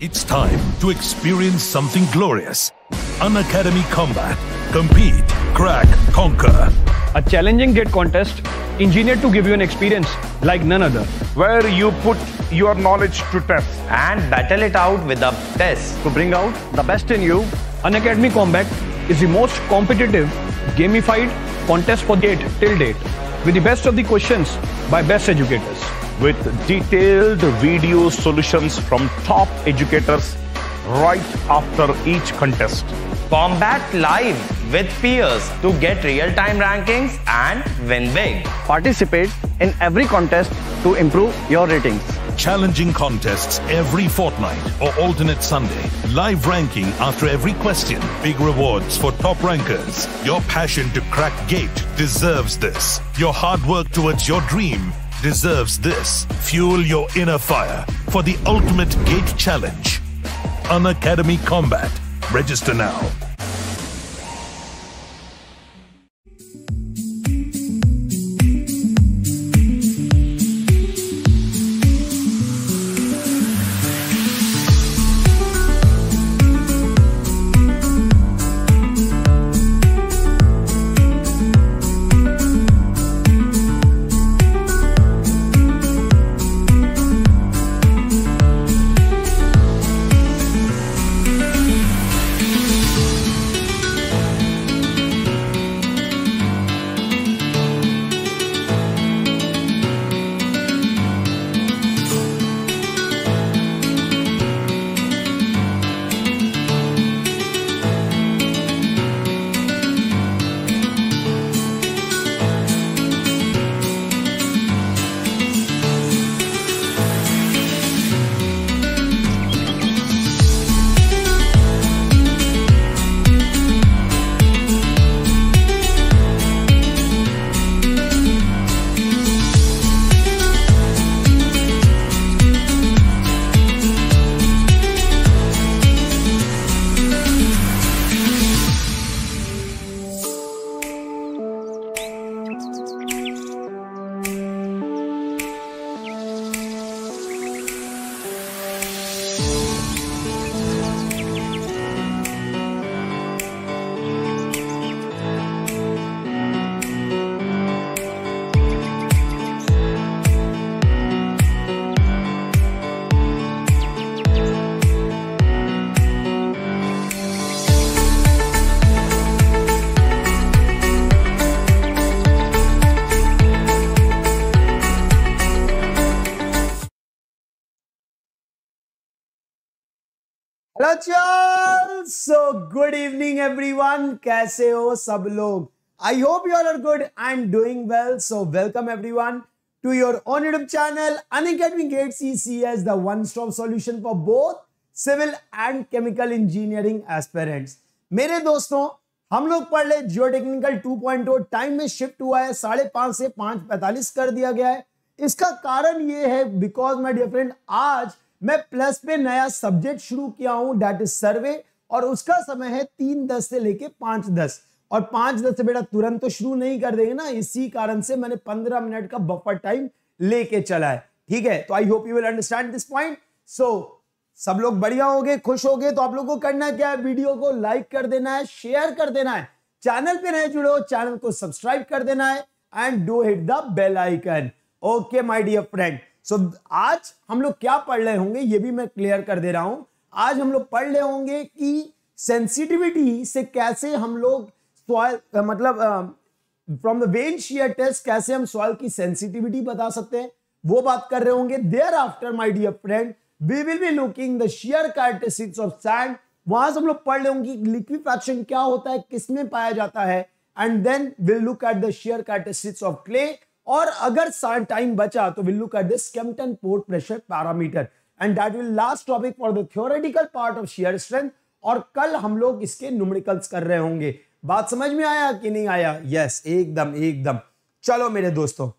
It's time to experience something glorious. Unacademy Combat. Compete, crack, conquer. A challenging gate contest engineered to give you an experience like none other. where you put your knowledge to test. and battle it out with the best. To bring out the best in you, Unacademy Combat is the most competitive, gamified contest for gate till date, with the best of the questions by best educators. With detailed video solutions from top educators right after each contest. Combat live with peers to get real time rankings and win big. Participate in every contest to improve your ratings. Challenging contests every fortnight or alternate Sunday. Live ranking after every question. Big rewards for top rankers. Your passion to crack gate deserves this. Your hard work towards your dream deserves this. Fuel your inner fire for the ultimate gate challenge. Unacademy Combat. Register now. So good evening everyone कैसे हो सब लोग? I hope you are good and doing well so welcome everyone to your own YouTube channel Unacademy GATE CCS the one stop solution for both civil and chemical engineering aspirants मेरे दोस्तों, हम लोग पढ़ ले जियो टेक्निकल 2.0 टाइम में shift हुआ है, साढ़े पाँच से पाँच पैंतालीस कर दिया गया है। इसका कारण ये है बिकॉज़ माय डियर फ्रेंड आज मैं प्लस पे नया सब्जेक्ट शुरू किया हूँ डेट इज़ सर्वे और उसका समय है तीन दस से लेके पाँच दस। और पाँच दस से बेटा तुरंत तो शुरू नहीं कर देंगे ना, इसी कारण से मैंने पंद्रह मिनट का बफर टाइम लेके चला है। ठीक है तो I hope you will understand this point so सब लोग बढ़िया हो गए खुश हो गए तो आप लोगों को करना क्या है? वीडियो को लाइक कर देना है शेयर कर देना है। चैनल पे नए जुड़े हो चैनल को सब्सक्राइब कर देना है and do hit the bell icon okay my dear friend so आज हम लोग क्या पढ़ रहे होंगे, ये भी मैं क्लियर कर दे रहा हूँ। आज हम लोग पढ़ रहे होंगे कि सेंसिटिविटी से कैसे हम लोग सॉइल मतलब from the vane shear test कैसे हम सॉइल की सेंसिटिविटी बता सकते हैं? वो बात कर रहे होंगे thereafter my dear friend we will be looking the shear characteristics of sand वहाँ से हम लोग पढ़ रहे होंगे लिक्विफैक्शन क्या होता है किसमें पाया जाता है and then will look at the shear characteristics of clay और अगर टाइम बचा तो will look at the Skempton pore pressure parameter and that will last topic for the theoretical part of shear strength और कल हम लोग इसके numericals कर रहे होंगे। बात समझ में आया कि नहीं आया? यस yes, एकदम एकदम। चलो मेरे दोस्तों।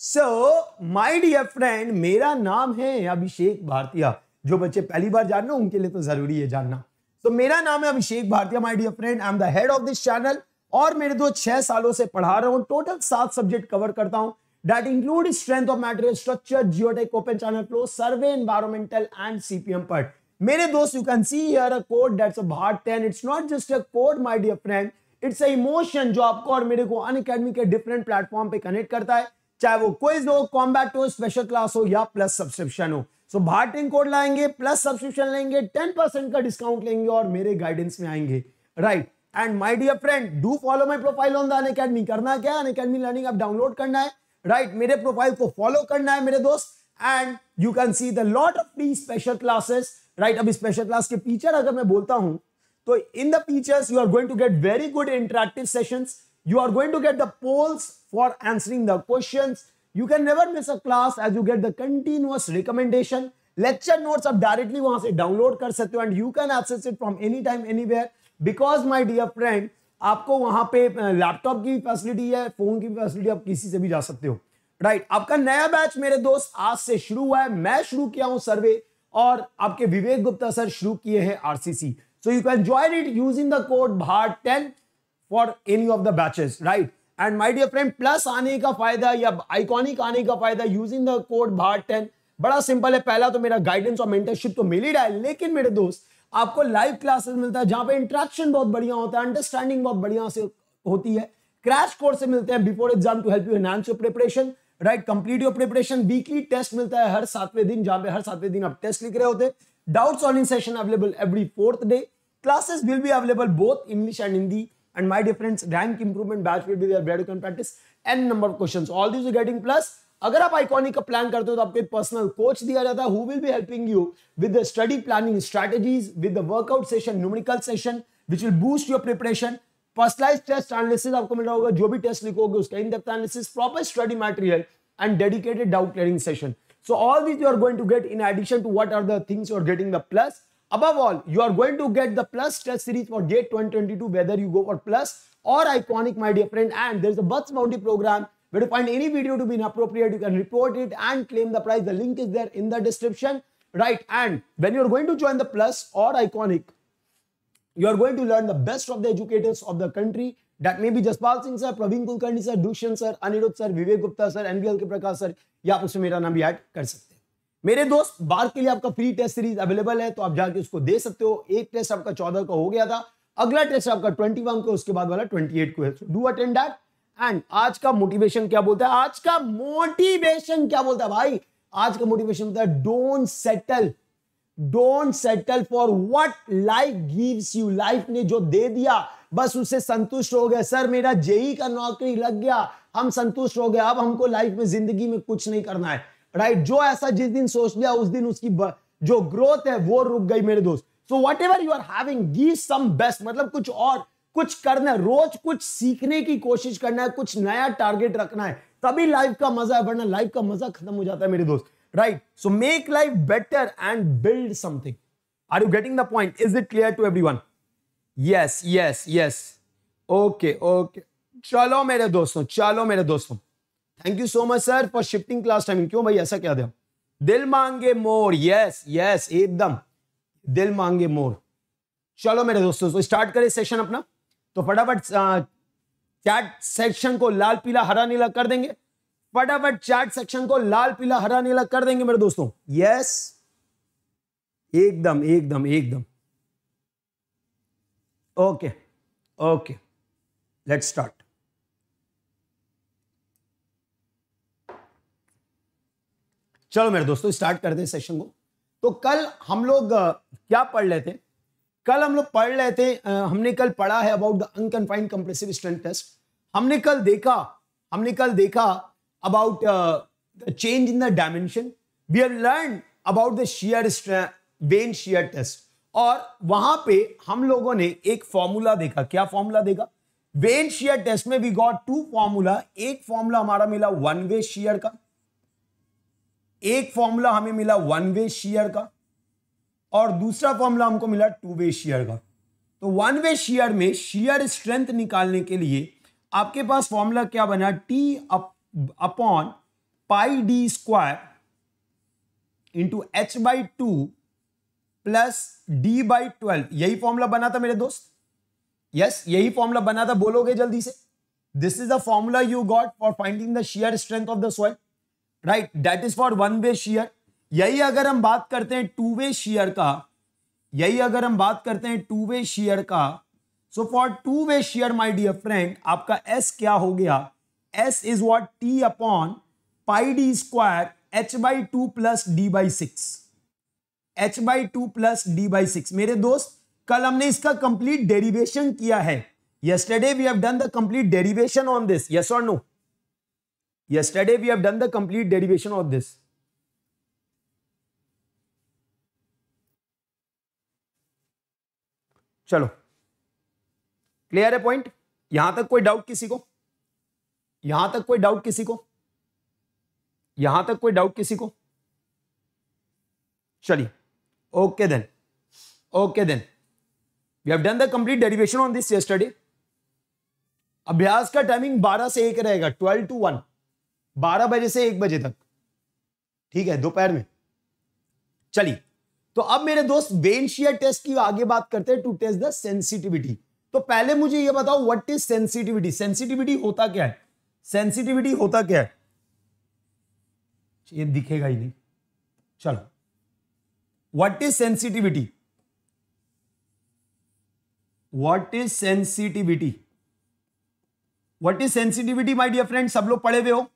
सो माय डियर फ्रेंड मेरा नाम है अभिषेक भारतीय। जो बच्चे पहली बार जान रहे हो उनके लिए तो ज़रूरी है जानना। तो मेरा नाम है Abhishek Bharatiya my dear friend I am the head of this channel और मेरे दो छह सालों से पढ़ा रहा हूँ। टोटल सात सब्जेक्ट कवर करता हूँ। That include strength of material structure, geotech, open channel flow, survey, environmental, and cpm part. मेरे दोस्त you can see here a code that's a Bhat 10 it's not just a code my dear friend it's emotion जो आपको और मेरे को Unacademy के different platform पे connect करता है, चाहे वो क्विज हो कॉम्बैट हो स्पेशल क्लास हो, या प्लस सब्सक्रिप्शन हो. सो भाटिंग कोड लाएँगे प्लस सब्सक्रिप्शन लेंगे टेन परसेंट का डिस्काउंट लेंगे और मेरे गाइडेंस में आएँगे. Right and my dear friend do follow my profile on the Unacademy करना क्या अन अकेडमी लर्निंग आप डाउनलोड करना है. Right right? मेरे प्रोफ़ाइल को फॉलो करना है मेरे दोस्त and you can see the lot of free special classes right अभी स्पेशल क्लास के फीचर अगर मैं बोलता हूँ तो in the features you are going to get very good interactive sessions you are going to get the polls for answering the questions you can never miss a class as you get the continuous recommendation lecture notes आप directly वहाँ से download कर सकते हो and you can access it from anytime anywhere because my dear friend आपको वहाँ पे laptop की फैसिलिटी है फ़ोन की फैसिलिटी आप किसी से भी जा सकते हो। राइट. आपका नया बैच मेरे दोस्त आज से शुरू हुआ है, मैं शुरू किया हूँ सर्वे और आपके विवेक गुप्ता सर शुरू किए हैं RCC so you can join it using the code Bhat ten for any of the batches right and my dear friend plus आने का फ़ायदा या आइकॉनिक आने का फ़ायदा using the code Bhat ten बड़ा सिंपल है। पहला तो मेरा गाइडेंस और मेंटरशिप तो मिल ही रहा है, लेकिन मेरे दोस्त आपको लाइव क्लासेस मिलता है, जहाँ पे इंट्रैक्शन बहुत बढ़िया होता है अंडरस्टैंडिंग बहुत बढ़िया से होती है। क्रैश कोर्स से मिलते हैं before exam to help you enhance your preparation right complete your preparation weekly test मिलता है, हर सातवें दिन, जहाँ पे हर सातवें दिन आप टेस्ट लिख रहे होते doubt solving session available every fourth day classes will be available both English and Hindi and my dear friends, rank improvement batch will be there where you can practice, n number of questions. All these अगर आप iconic का plan करते हो तो आपको एक personal coach दिया जाता है will helping you with the study planning strategies with the workout session numerical session which will boost your preparation personalise test analysis आपको मिला होगा जो भी टेस्ट लिखोगे उसका in depth analysis proper study material and dedicated doubt clearing session so all this you are going to get in addition to what are the things you're getting the plus Above all, you are going to get the Plus Test Series for Gate twenty Whether you go for Plus or Iconic, my dear friend, and there is a Buds Bounty Program where to find any video to be inappropriate you can report it and claim the prize the link is there in the description right and when you're going to join the plus or iconic you are going to learn the best of the educators of the country that may be Jaspal Singh sir, Praveen Kulkarni sir, Dushyant sir, Anirudh sir, Vivek Gupta sir, NBL के Prakash sir या आप उसमें मेरा नाम भी add कर सकते हैं मेरे दोस्त बार के लिए आपका फ्री टेस्ट सीरीज़ अवेलेबल है तो आप जाके उसको दे सकते हो एक टेस्ट आपका चौदह का हो गया था अगला टेस्ट आपका ट्वेंटी वन को उसके बाद वाला ट्वेंटी एट को है डू अटेंड दैट एंड आज का मोटिवेशन क्या बोलता है? आज का मोटिवेशन क्या बोलता है भाई? आज का मोटिवेशन बोलता है don't settle don't settle for what life gives you life ने जो दे दिया, बस उससे संतुष्ट हो गया। सर मेरा जेई का नौकरी लग गया। हम संतुष्ट हो गए। अब हमको लाइफ में ज़िंदगी में कुछ नहीं करना है। राइट जो ऐसा जिस दिन सोच लिया, उस दिन उसकी जो ग्रोथ है, वो रुक गई मेरे दोस्त। So whatever you are having give some best मतलब कुछ और कुछ करना है, रोज कुछ सीखने की कोशिश करना है, कुछ नया टारगेट रखना है, तभी लाइफ का मज़ा है, वरना लाइफ का मज़ा खत्म हो जाता है मेरे दोस्त। Right so make life better and build something are you getting the point is it clear to everyone yes yes yes okay okay चलो मेरे दोस्तों, चलो मेरे दोस्तों। Thank you so much sir for shifting class timing क्यों भाई, ऐसा क्या दिया? दिल मांगे मोर। यस यस एकदम। दिल मांगे मोर। चलो मेरे दोस्तों तो स्टार्ट करें सेशन अपना। तो फटाफट चैट सेक्शन को लाल, पीला, हरा, नीला कर देंगे। फटाफट चैट सेक्शन को लाल, पीला, हरा, नीला कर देंगे मेरे दोस्तों। यस एकदम एकदम एकदम। ओके ओके लेट्स स्टार्ट चलो मेरे दोस्तों स्टार्ट करते हैं सेशन को। तो कल हम लोग क्या पढ़ लेते? थे कल हम लोग पढ़ रहे थे हमने कल पढ़ा है about the unconfined compressive strength test हमने कल देखा, हमने कल देखा about the change in the dimension we have learn about the shear vane shear test और वहाँ पे हम लोगों ने एक फॉर्मूला देखा। क्या फॉर्मूला देखा? वेन शेयर टेस्ट में वी गॉट टू फॉर्मूला एक फॉर्मूला हमारा मिला वन वे शेयर का। एक फॉर्मूला हमें मिला वन वे शेयर का। और दूसरा फॉर्मूला हमको मिला टू वे शेयर का। तो वन वे शेयर में शेयर स्ट्रेंथ निकालने के लिए आपके पास फॉर्मूला क्या बना? T upon pi D square into H by two plus D by twelve यही फॉर्मूला बना था मेरे दोस्त। यस yes, यही फॉर्मूला बना था। बोलोगे जल्दी से। This is the formula you got for finding the shear strength of the soil right that is for one way shear यही अगर हम बात करते हैं टू वे शेयर का, यही अगर हम बात करते हैं टू वे शेयर का so for two way shear my dear friend आपका एस क्या हो गया? S is what T upon pi D square H by two plus D by six H by two plus D by six मेरे दोस्त, कल हमने इसका complete derivation किया है। Yesterday we have done the complete derivation on this. Yes or no? Yesterday we have done the complete derivation of this. चलो। Clear है point यहाँ तक कोई डाउट किसी को? यहाँ तक कोई डाउट किसी को? यहाँ तक कोई डाउट किसी को? चलिए। Okay then okay then we have done the complete derivation on this yesterday अभ्यास का टाइमिंग 12 से एक रहेगा। 12 टू 1 12 बजे से 1 बजे तक। ठीक है, दोपहर में। चलिए। तो अब मेरे दोस्त वेनशियर टेस्ट की आगे बात करते हैं टू टेस्ट द सेंसिटिविटी। तो पहले मुझे यह बताओ व्हाट इज़ सेंसिटिविटी सेंसिटिविटी होता क्या है? सेंसिटिविटी होता क्या है? ये दिखेगा ही नहीं। चलो। What is sensitivity what is sensitivity what is sensitivity my dear friend सब लोग पढ़े हुए हो?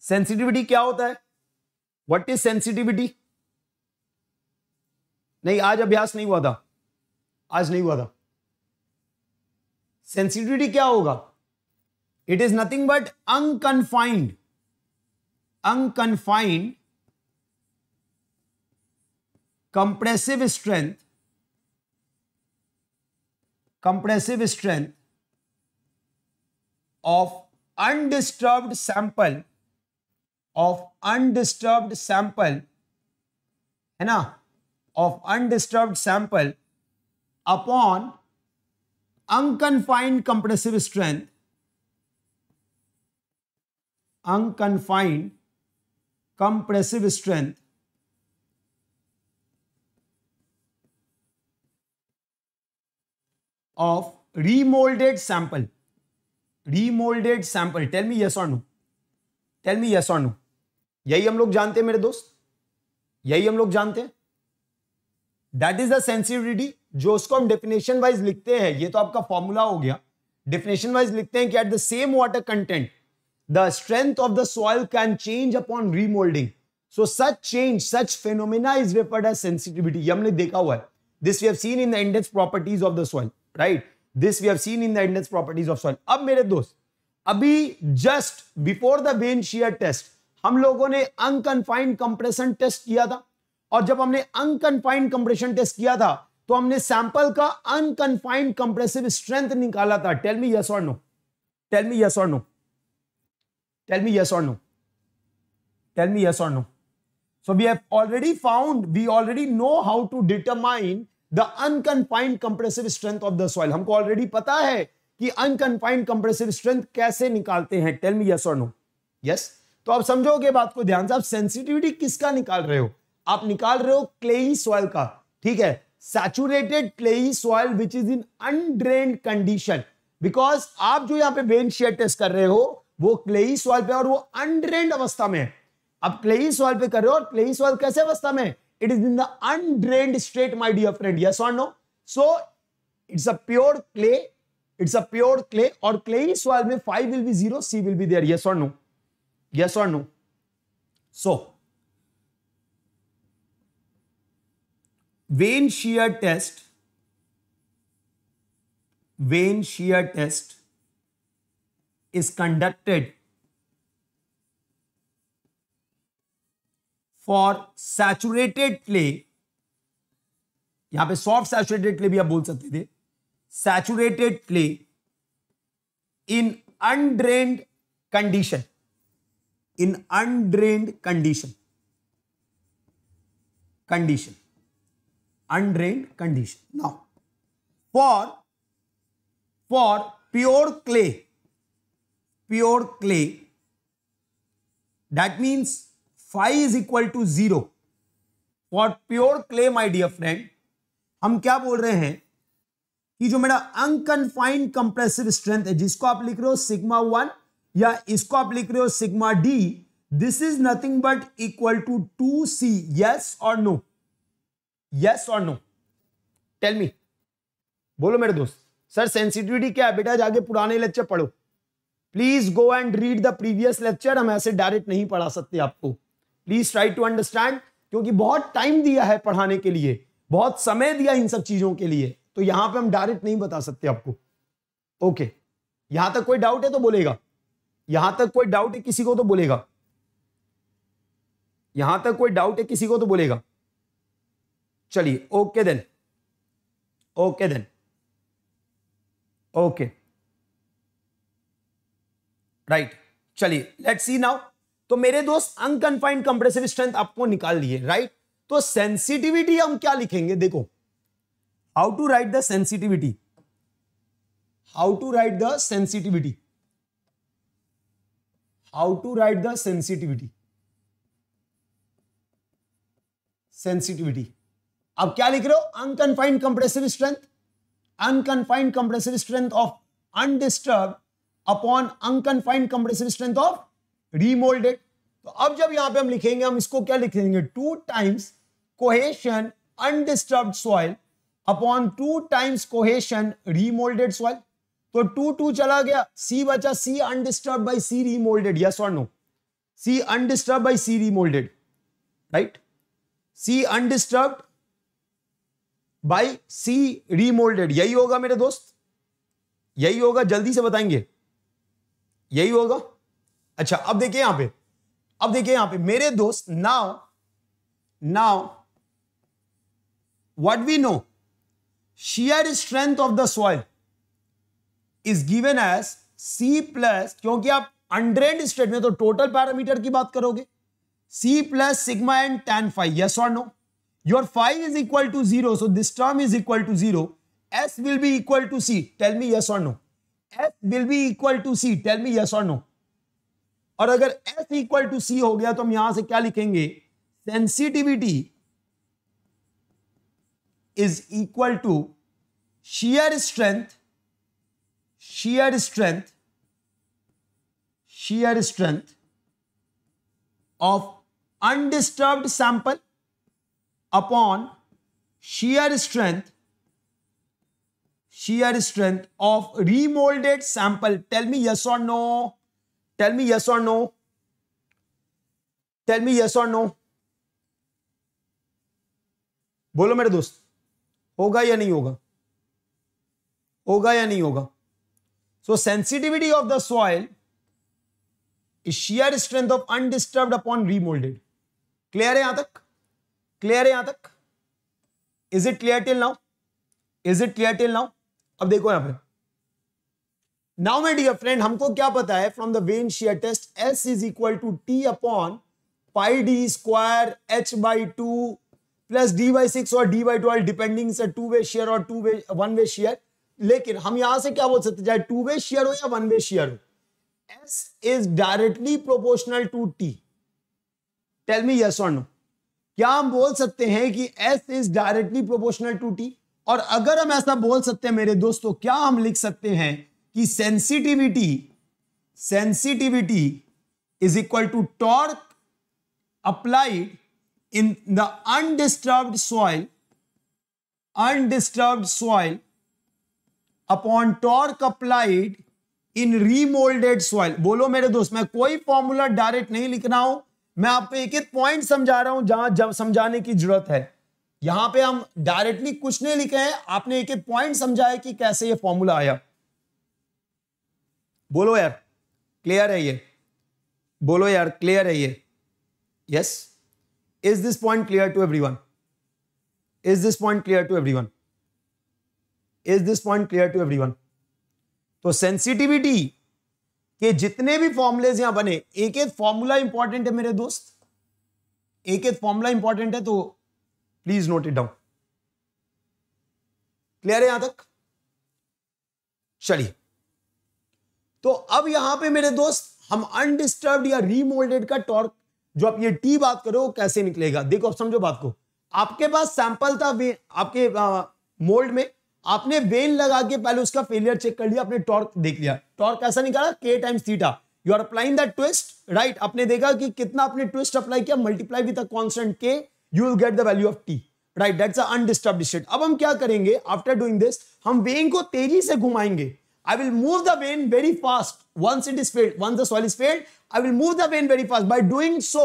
सेंसिटिविटी क्या होता है? व्हाट इज़ सेंसिटिविटी नहीं, आज अभ्यास नहीं हुआ था। आज नहीं हुआ था। सेंसिटिविटी क्या होगा? It is nothing but unconfined unconfined compressive strength compressive strength of undisturbed sample of undisturbed sample है ना? Of undisturbed sample upon unconfined compressive strength unconfined compressive strength of remolded sample remolded sample tell me yes or no tell me yes or no यही हम लोग जानते हैं मेरे दोस्त यही हम लोग जानते हैं दैट इज़ द सेंसिटिविटी जो उसको हम डेफिनेशन वाइज लिखते हैं, ये तो आपका फॉर्मूला हो गया। डेफिनेशन वाइज लिखते हैं कि at the same water content the strength of the soil can change upon remoulding so such change such phenomena is referred as sensitivity ये हमने देखा हुआ है। This we have seen in the index properties of the soil right this we have seen in the index properties of soil अब मेरे दोस्त, अभी just before the vane shear test हम लोगों ने अनकनफाइंड कंप्रेशन टेस्ट किया था। और जब हमने अनकनफाइंड कंप्रेशन टेस्ट किया था तो हमने सैंपल का अनकनफाइंड कंप्रेसिव स्ट्रेंथ निकाला था। टेल मी यस और नो टेल मी यस और नो टेल मी यस और नो टेल मी यस और no so, we have already found, we already know how to determine the unconfined compressive strength of the soil. हमको already पता है कि unconfined compressive strength कैसे निकालते हैं। Tell me yes और नो यस तो आप समझोगे बात को ध्यान से। आप सेंसिटिविटी किसका निकाल रहे हो? आप निकाल रहे हो क्लेई सॉइल का, ठीक है? Saturated clayey soil which is in undrained condition because आप जो यहाँ पे वेन शेयर टेस्ट कर रहे हो, वो क्लेई सॉइल पे और वो अनड्रेन्ड अवस्था में है। अब क्लेई सॉइल पे कर रहे हो और क्लेई सॉइल कैसे अवस्था में it is in the undrained state my dear friend yes और no so it's a pure clay it's a pure clay और क्लेई सॉइल में phi will be zero C will be there yes और no yes और no so vein shear test, vane shear test is conducted for saturated clay. यहाँ पे soft saturated clay भी आप बोल सकते थे। Saturated clay in undrained condition in undrained condition condition undrained condition. Now, for, for pure clay, pure clay, that means phi is equal to zero. For pure clay, my dear friend, हम क्या बोल रहे हैं कि जो मेरा unconfined compressive strength है जिसको आप लिख रहे हो सिग्मा वन या इसको आप लिख रहे हो sigma D this is nothing but equal to two C yes और no yes or no? Tell me बोलो मेरे दोस्त। सर सेंसिटिविटी क्या है? बेटा जाके पुराने लेक्चर पढ़ो। Please go and read the previous lecture हम ऐसे डायरेक्ट नहीं पढ़ा सकते आपको। प्लीज़ ट्राई टू अंडरस्टैंड क्योंकि बहुत टाइम दिया है पढ़ाने के लिए। बहुत समय दिया इन सब चीज़ों के लिए। तो यहाँ पे हम डायरेक्ट नहीं बता सकते आपको। Okay okay. यहाँ तक कोई डाउट है तो बोलेगा। यहाँ तक कोई डाउट है किसी को तो बोलेगा। यहाँ तक कोई डाउट है किसी को तो बोलेगा। चलिए okay then okay then okay right चलिए लेट्स सी नाउ तो मेरे दोस्त अनकनफाइंड कंप्रेसिव स्ट्रेंथ आपको निकाल लिए राइट तो सेंसिटिविटी हम क्या लिखेंगे? देखो. How to write the sensitivity how to write the sensitivity how to write the sensitivity sensitivity अब क्या लिख रहे हो? Unconfined compressive strength unconfined compressive strength of undisturbed upon unconfined compressive strength of remoulded तो अब जब यहाँ पे हम लिखेंगे, हम इसको क्या लिखेंगे two times cohesion undisturbed soil upon two times cohesion remoulded soil तो टू टू चला गया। सी बचा C undisturbed by C remoulded yes और no C undisturbed by C remoulded right C undisturbed by C remoulded यही होगा मेरे दोस्त। यही होगा। जल्दी से बताएँगे। यही होगा। अच्छा अब देखिए यहाँ पे। अब देखिए यहाँ पे। मेरे दोस्त now now what we know shear strength of the soil is given as C plus क्योंकि आप अनड्रेंड स्टेट में तो टोटल पैरामीटर की बात करोगे। C plus sigma and tan phi yes और no your phi is equal to zero so this term is equal to zero S will be equal to C tell me yes और no S will be equal to C tell me yes और no और अगर S equal to सी हो गया तो हम यहाँ से क्या लिखेंगे? Sensitivity is equal to shear strength shear strength shear strength of undisturbed sample upon shear strength shear strength of remolded sample tell me yes or no tell me yes or no tell me yes or no बोलो मेरे दोस्त होगा या नहीं होगा होगा या नहीं होगा So sensitivity of the soil is shear strength of undisturbed upon remolded. Clear है यहाँ तक क्लियर है यहाँ तक? Is it clear till now is it clear till now अब देखो यहाँ पे। नाउ माय डियर फ्रेंड हमको क्या पता है? From the vane shear test S is equal to T upon pi D square H by two plus D by six और D by twelve depending से टू वे शेयर और two way one way shear लेकिन हम यहाँ से क्या बोल सकते चाहे टू वे शेयर हो या वन वे शेयर हो S is directly proportional to T tell me yes और नो क्या हम बोल सकते हैं कि S is directly proportional to T और अगर हम ऐसा बोल सकते हैं मेरे दोस्तों, क्या हम लिख सकते हैं कि sensitivity sensitivity is equal to torque applied in the undisturbed soil undisturbed soil upon torque applied in remoulded soil बोलो मेरे दोस्त, मैं कोई फॉर्मूला डायरेक्ट नहीं लिख रहा हूँ मैं आपको एक एक पॉइंट समझा रहा हूँ जहाँ जब समझाने की ज़रूरत है। यहाँ पे हम डायरेक्टली कुछ नहीं लिखे हैं, आपने एक एक पॉइंट समझाया कि कैसे ये फॉर्मूला आया। बोलो यार क्लियर है ये? बोलो यार क्लियर है ये? Yes is this point clear to everyone is this point clear to everyone is this point clear to everyone तो सेंसिटिविटी के जितने भी फॉर्मुलेज यहाँ बने, एक एक फॉर्मूला इंपॉर्टेंट है मेरे दोस्त। एक एक फॉर्मूला इंपॉर्टेंट है तो please note it down clear है यहाँ तक? चलिए। तो अब यहाँ पे मेरे दोस्त, हम अनडिस्टर्ब या रीमोल्डेड का टॉर्क जो आप ये टी बात करो कैसे निकलेगा? देखो, अब समझो बात को। आपके पास सैंपल था आपके मोल्ड में आपने वेन लगा के पहले उसका फेलियर चेक कर लिया आपने टॉर्क देख लिया। टॉर्क कैसा निकाला K times theta you are applying that twist right आपने देखा कि कितना आपने ट्विस्ट अप्लाई किया multiply with constant K you will get the value of T right that's undisturbed state अब हम क्या करेंगे? आफ्टर डूइंग दिस हम वेन को तेज़ी से घुमाएँगे। I will move the vein very fast. Once it is filled. Once the soil is filled, I will move the vein very fast. By doing so,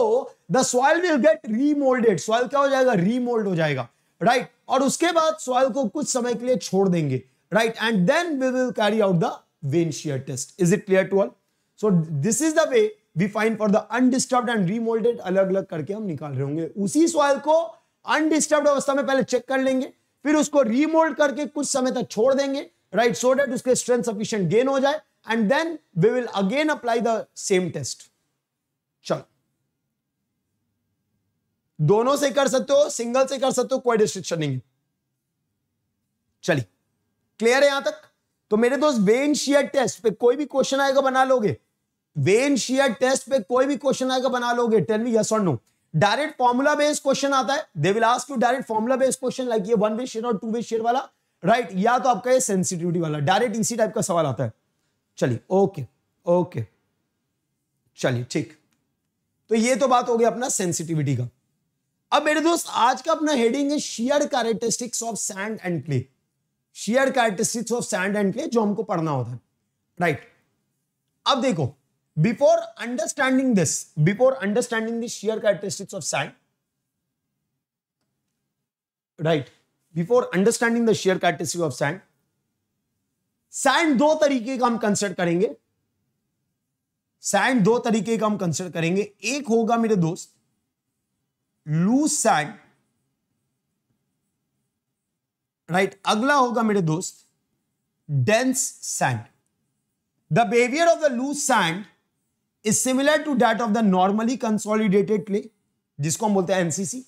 the soil will get remolded. Soil क्या हो जाएगा? Remold हो जाएगा। Right right? और उसके बाद soil को कुछ समय के लिए छोड़ देंगे। Right and then we will carry out the vane shear test is it clear to all so this is the way we find for the undisturbed and remoulded अलग अलग करके हम निकाल रहे होंगे। उसी सॉइल को अनडिस्टर्ब अवस्था में पहले चेक कर लेंगे। फिर उसको रिमोल्ड करके कुछ समय तक छोड़ देंगे। राइट सो डेट उसके स्ट्रेंथ सफिशियंट गेन हो जाए। And then we will again apply the same test चलो। दोनों से कर सकते हो, सिंगल से कर सकते हो, कोई रिस्ट्रिक्शन नहीं है। चलिए क्लियर है यहाँ तक? तो मेरे दोस्त वेन शियर टेस्ट पे कोई भी क्वेश्चन आएगा बना लोगे। वेन शियर टेस्ट पे कोई भी क्वेश्चन आएगा बना लोगे। टेल मी यस और no direct formula based question आता है। They will ask you direct formula based question like ये वन वे शेयर और टू वे शेयर वाला। Right right? या तो आपका ये सेंसिटिविटी वाला डायरेक्ट इसी टाइप का सवाल आता है। चलिए ओके ओके चलिए, ठीक। तो ये तो बात हो गई अपना सेंसिटिविटी का। अब मेरे दोस्त, आज का अपना हेडिंग है shear characteristics of sand and clay shear characteristics of sand and clay जो हमको पढ़ना होता है। राइट. अब देखो before understanding this before understanding this shear characteristics of sand right before understanding the shear characteristic of sand sand दो तरीके का हम कंसिडर करेंगे। सैंड दो तरीके का हम कंसिडर करेंगे। एक होगा मेरे दोस्त लूज सैंड राइट अगला होगा मेरे दोस्त dense sand the behaviour of the loose sand is similar to that of the normally consolidated clay जिसको हम बोलते हैं NCC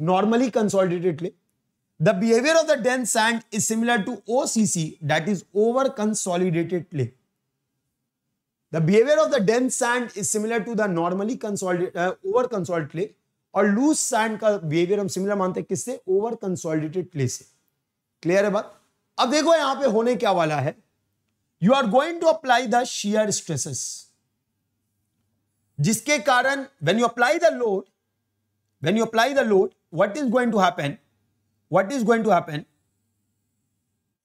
normally consolidated clay the behaviour of the dense sand is similar to O C C that is over consolidated clay the behaviour of the dense sand is similar to the normally consolidate over consolidated clay और loose sand का behaviour हम similar मानते हैं किससे? Over consolidated clay से। Clear है बात? अब देखो यहाँ पे होने क्या वाला है। You are going to apply the shear stresses जिसके कारण when you apply the load when you apply the load what is going to happen what is going to happen?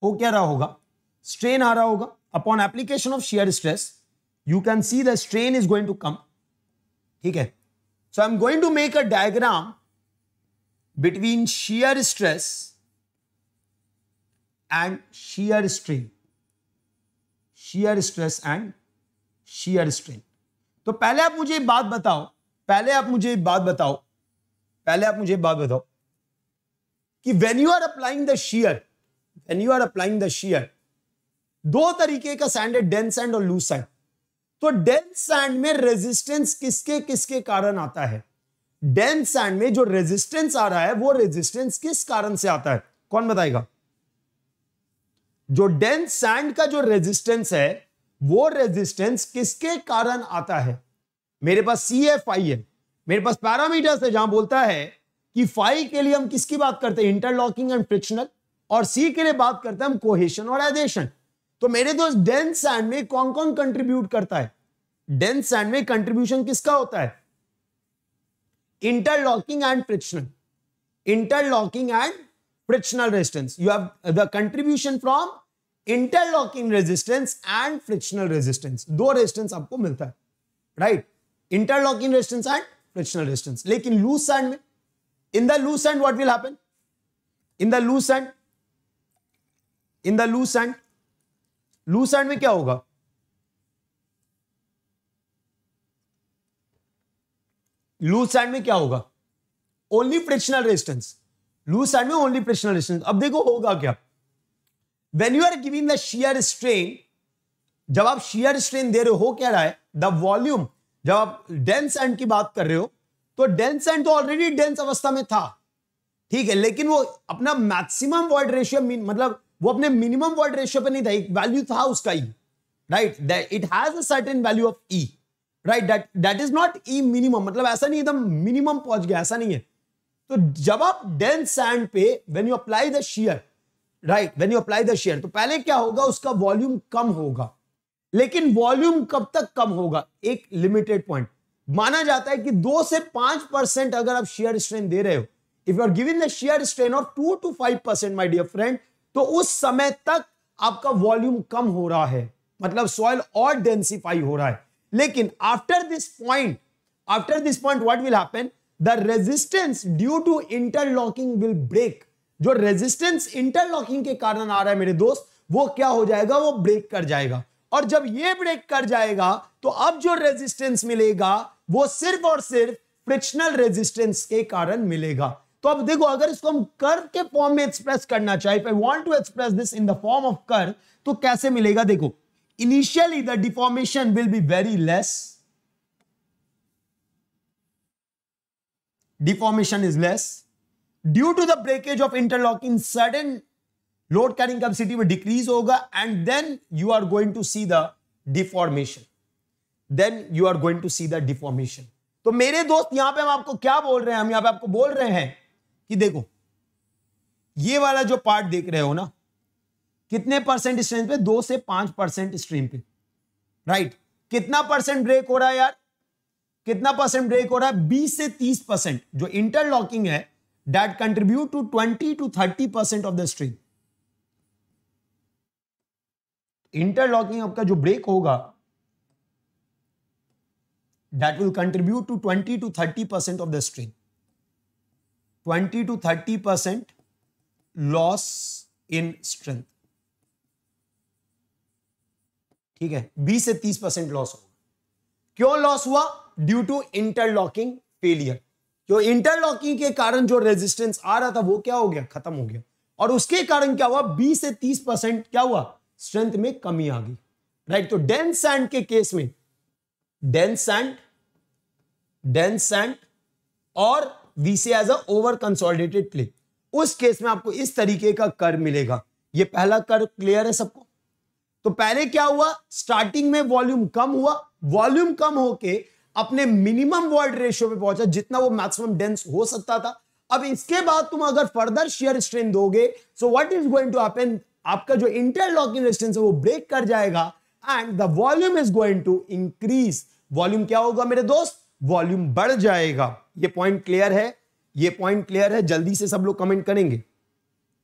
हो क्या रहा होगा? स्ट्रेन आ रहा होगा। Upon application of shear stress you can see the strain is going to come ठीक है? I am going to make a diagram between shear stress and shear strain. Shear stress and shear strain. तो पहले आप मुझे बात बताओ। पहले आप मुझे बात बताओ। पहले आप मुझे बात बताओ कि when you are applying the shear when you are applying the shear दो तरीके का सैंड है डेंस सैंड और लूज सैंड तो डेंस सैंड में रेजिस्टेंस किसके किसके कारण आता है? डेंस सैंड में जो रेजिस्टेंस आ रहा है, वो रेजिस्टेंस किस कारण से आता है? कौन बताएगा? जो डेंस सैंड का जो रेजिस्टेंस है, वो रेजिस्टेंस किसके कारण आता है? मेरे पास सी एफ़ आई है। मेरे पास पैरामीटर्स है जहाँ बोलता है कि फाइव के लिए हम किसकी बात करते हैं? इंटरलॉकिंग एंड फ्रिक्शनल और सी के लिए बात करते हैं हम कोहेशन और एडेशन तो मेरे दोस्त डेंस सैंड में कौन कौन कंट्रीब्यूट करता है? डेंस सैंड में कंट्रीब्यूशन किसका होता है? Interlocking and frictional. Interlocking and frictional resistance. You have the contribution from interlocking resistance and frictional resistance दो रेजिस्टेंस आपको मिलता है right interlocking resistance and frictional resistance लेकिन लूज सैंड में, in the loose sand what will happen? In the loose sand, in the loose sand loose sand में क्या होगा? Loose sand में क्या होगा? Only frictional resistance loose sand में only frictional resistance अब देखो होगा क्या? When you are giving the shear strain जब आप शियर स्ट्रेन दे रहे हो, क्या रहा है? द वॉल्यूम जब आप डेंस एंड की बात कर रहे हो तो डेंस एंड तो ऑलरेडी डेंस अवस्था में था। ठीक है, लेकिन वो अपना मैक्सिमम वॉइड रेशियो मीन मतलब वो अपने मिनिमम वर्ड रेशियो पे नहीं था, एक वैल्यू था उसका e right it has a certain value of e right that that is not e minimum मतलब ऐसा नहीं एकदम मिनिमम पहुँच गया, ऐसा नहीं है। तो जब आप डेंस सैंड पे when you apply the shear right when you apply the shear तो पहले क्या होगा, उसका वॉल्यूम कम होगा। लेकिन वॉल्यूम कब तक कम होगा? एक लिमिटेड पॉइंट माना जाता है कि दो से पाँच परसेंट अगर आप शेयर स्ट्रेन दे रहे हो if you are giving the shear strain of two to five percent my dear friend तो उस समय तक आपका वॉल्यूम कम हो रहा है। मतलब सॉइल और डेंसिफाई हो रहा है। लेकिन after this point after this point what will happen the resistance due to interlocking will break जो रेजिस्टेंस इंटरलॉकिंग के कारण आ रहा है मेरे दोस्त, वो क्या हो जाएगा? वो ब्रेक कर जाएगा। और जब ये ब्रेक कर जाएगा तो अब जो रेजिस्टेंस मिलेगा, वो सिर्फ़ और सिर्फ़ फ्रिक्शनल रेजिस्टेंस के कारण मिलेगा। तो अब देखो, अगर इसको हम कर के फॉर्म में एक्सप्रेस करना चाहिए फॉर्म ऑफ़ कर तो कैसे मिलेगा? देखो initially the deformation will be very less deformation is less due to the breakage of interlock in sudden load carrying capacity में डिक्रीज होगा and then you are going to see the deformation then you are going to see the deformation तो मेरे दोस्त, यहाँ पे हम आपको क्या बोल रहे हैं? हम यहाँ पे आपको बोल रहे हैं कि देखो, ये वाला जो पार्ट देख रहे हो ना, कितने परसेंट स्ट्रेंथ पे? दो से पाँच परसेंट स्ट्रीम पे। राइट कितना परसेंट ब्रेक हो रहा है यार? कितना परसेंट ब्रेक हो रहा है? 20 से 30 परसेंट जो इंटरलॉकिंग है that contribute to 20 to 30 percent of the strain interlocking आपका जो ब्रेक होगा, that will contribute to 20 to 30 percent of the strain 20 to 30 percent loss in strength ठीक है 20 से 30 परसेंट लॉस होगा। क्यों लॉस हुआ? Due to interlocking failure. जो इंटरलॉकिंग के कारण जो रेजिस्टेंस आ रहा था, वो क्या हो गया? खत्म हो गया। और उसके कारण क्या हुआ? 20 से 30 परसेंट क्या हुआ? स्ट्रेंथ में कमी आ गई। राइट तो डेंस सैंड के केस में, डेंस सैंड डेंस सैंड और VC as a over consolidated clay उस केस में आपको इस तरीके का कर मिलेगा। ये पहला कर क्लियर है सबको। तो पहले क्या हुआ? स्टार्टिंग में वॉल्यूम कम हुआ। वॉल्यूम कम होके अपने मिनिमम वॉल्ट रेशियो पे पहुँचा, जितना वो मैक्सिमम डेंस हो सकता था। अब इसके बाद तुम अगर फर्दर शेयर स्ट्रेन दोगे so what is going to happen आपका जो इंटरलॉकिंग रेजिस्टेंस है वो ब्रेक कर जाएगा and the volume is going to increase volume क्या होगा मेरे दोस्त? वॉल्यूम बढ़ जाएगा। ये पॉइंट क्लियर है? ये पॉइंट क्लियर है? जल्दी से सब लोग कमेंट करेंगे।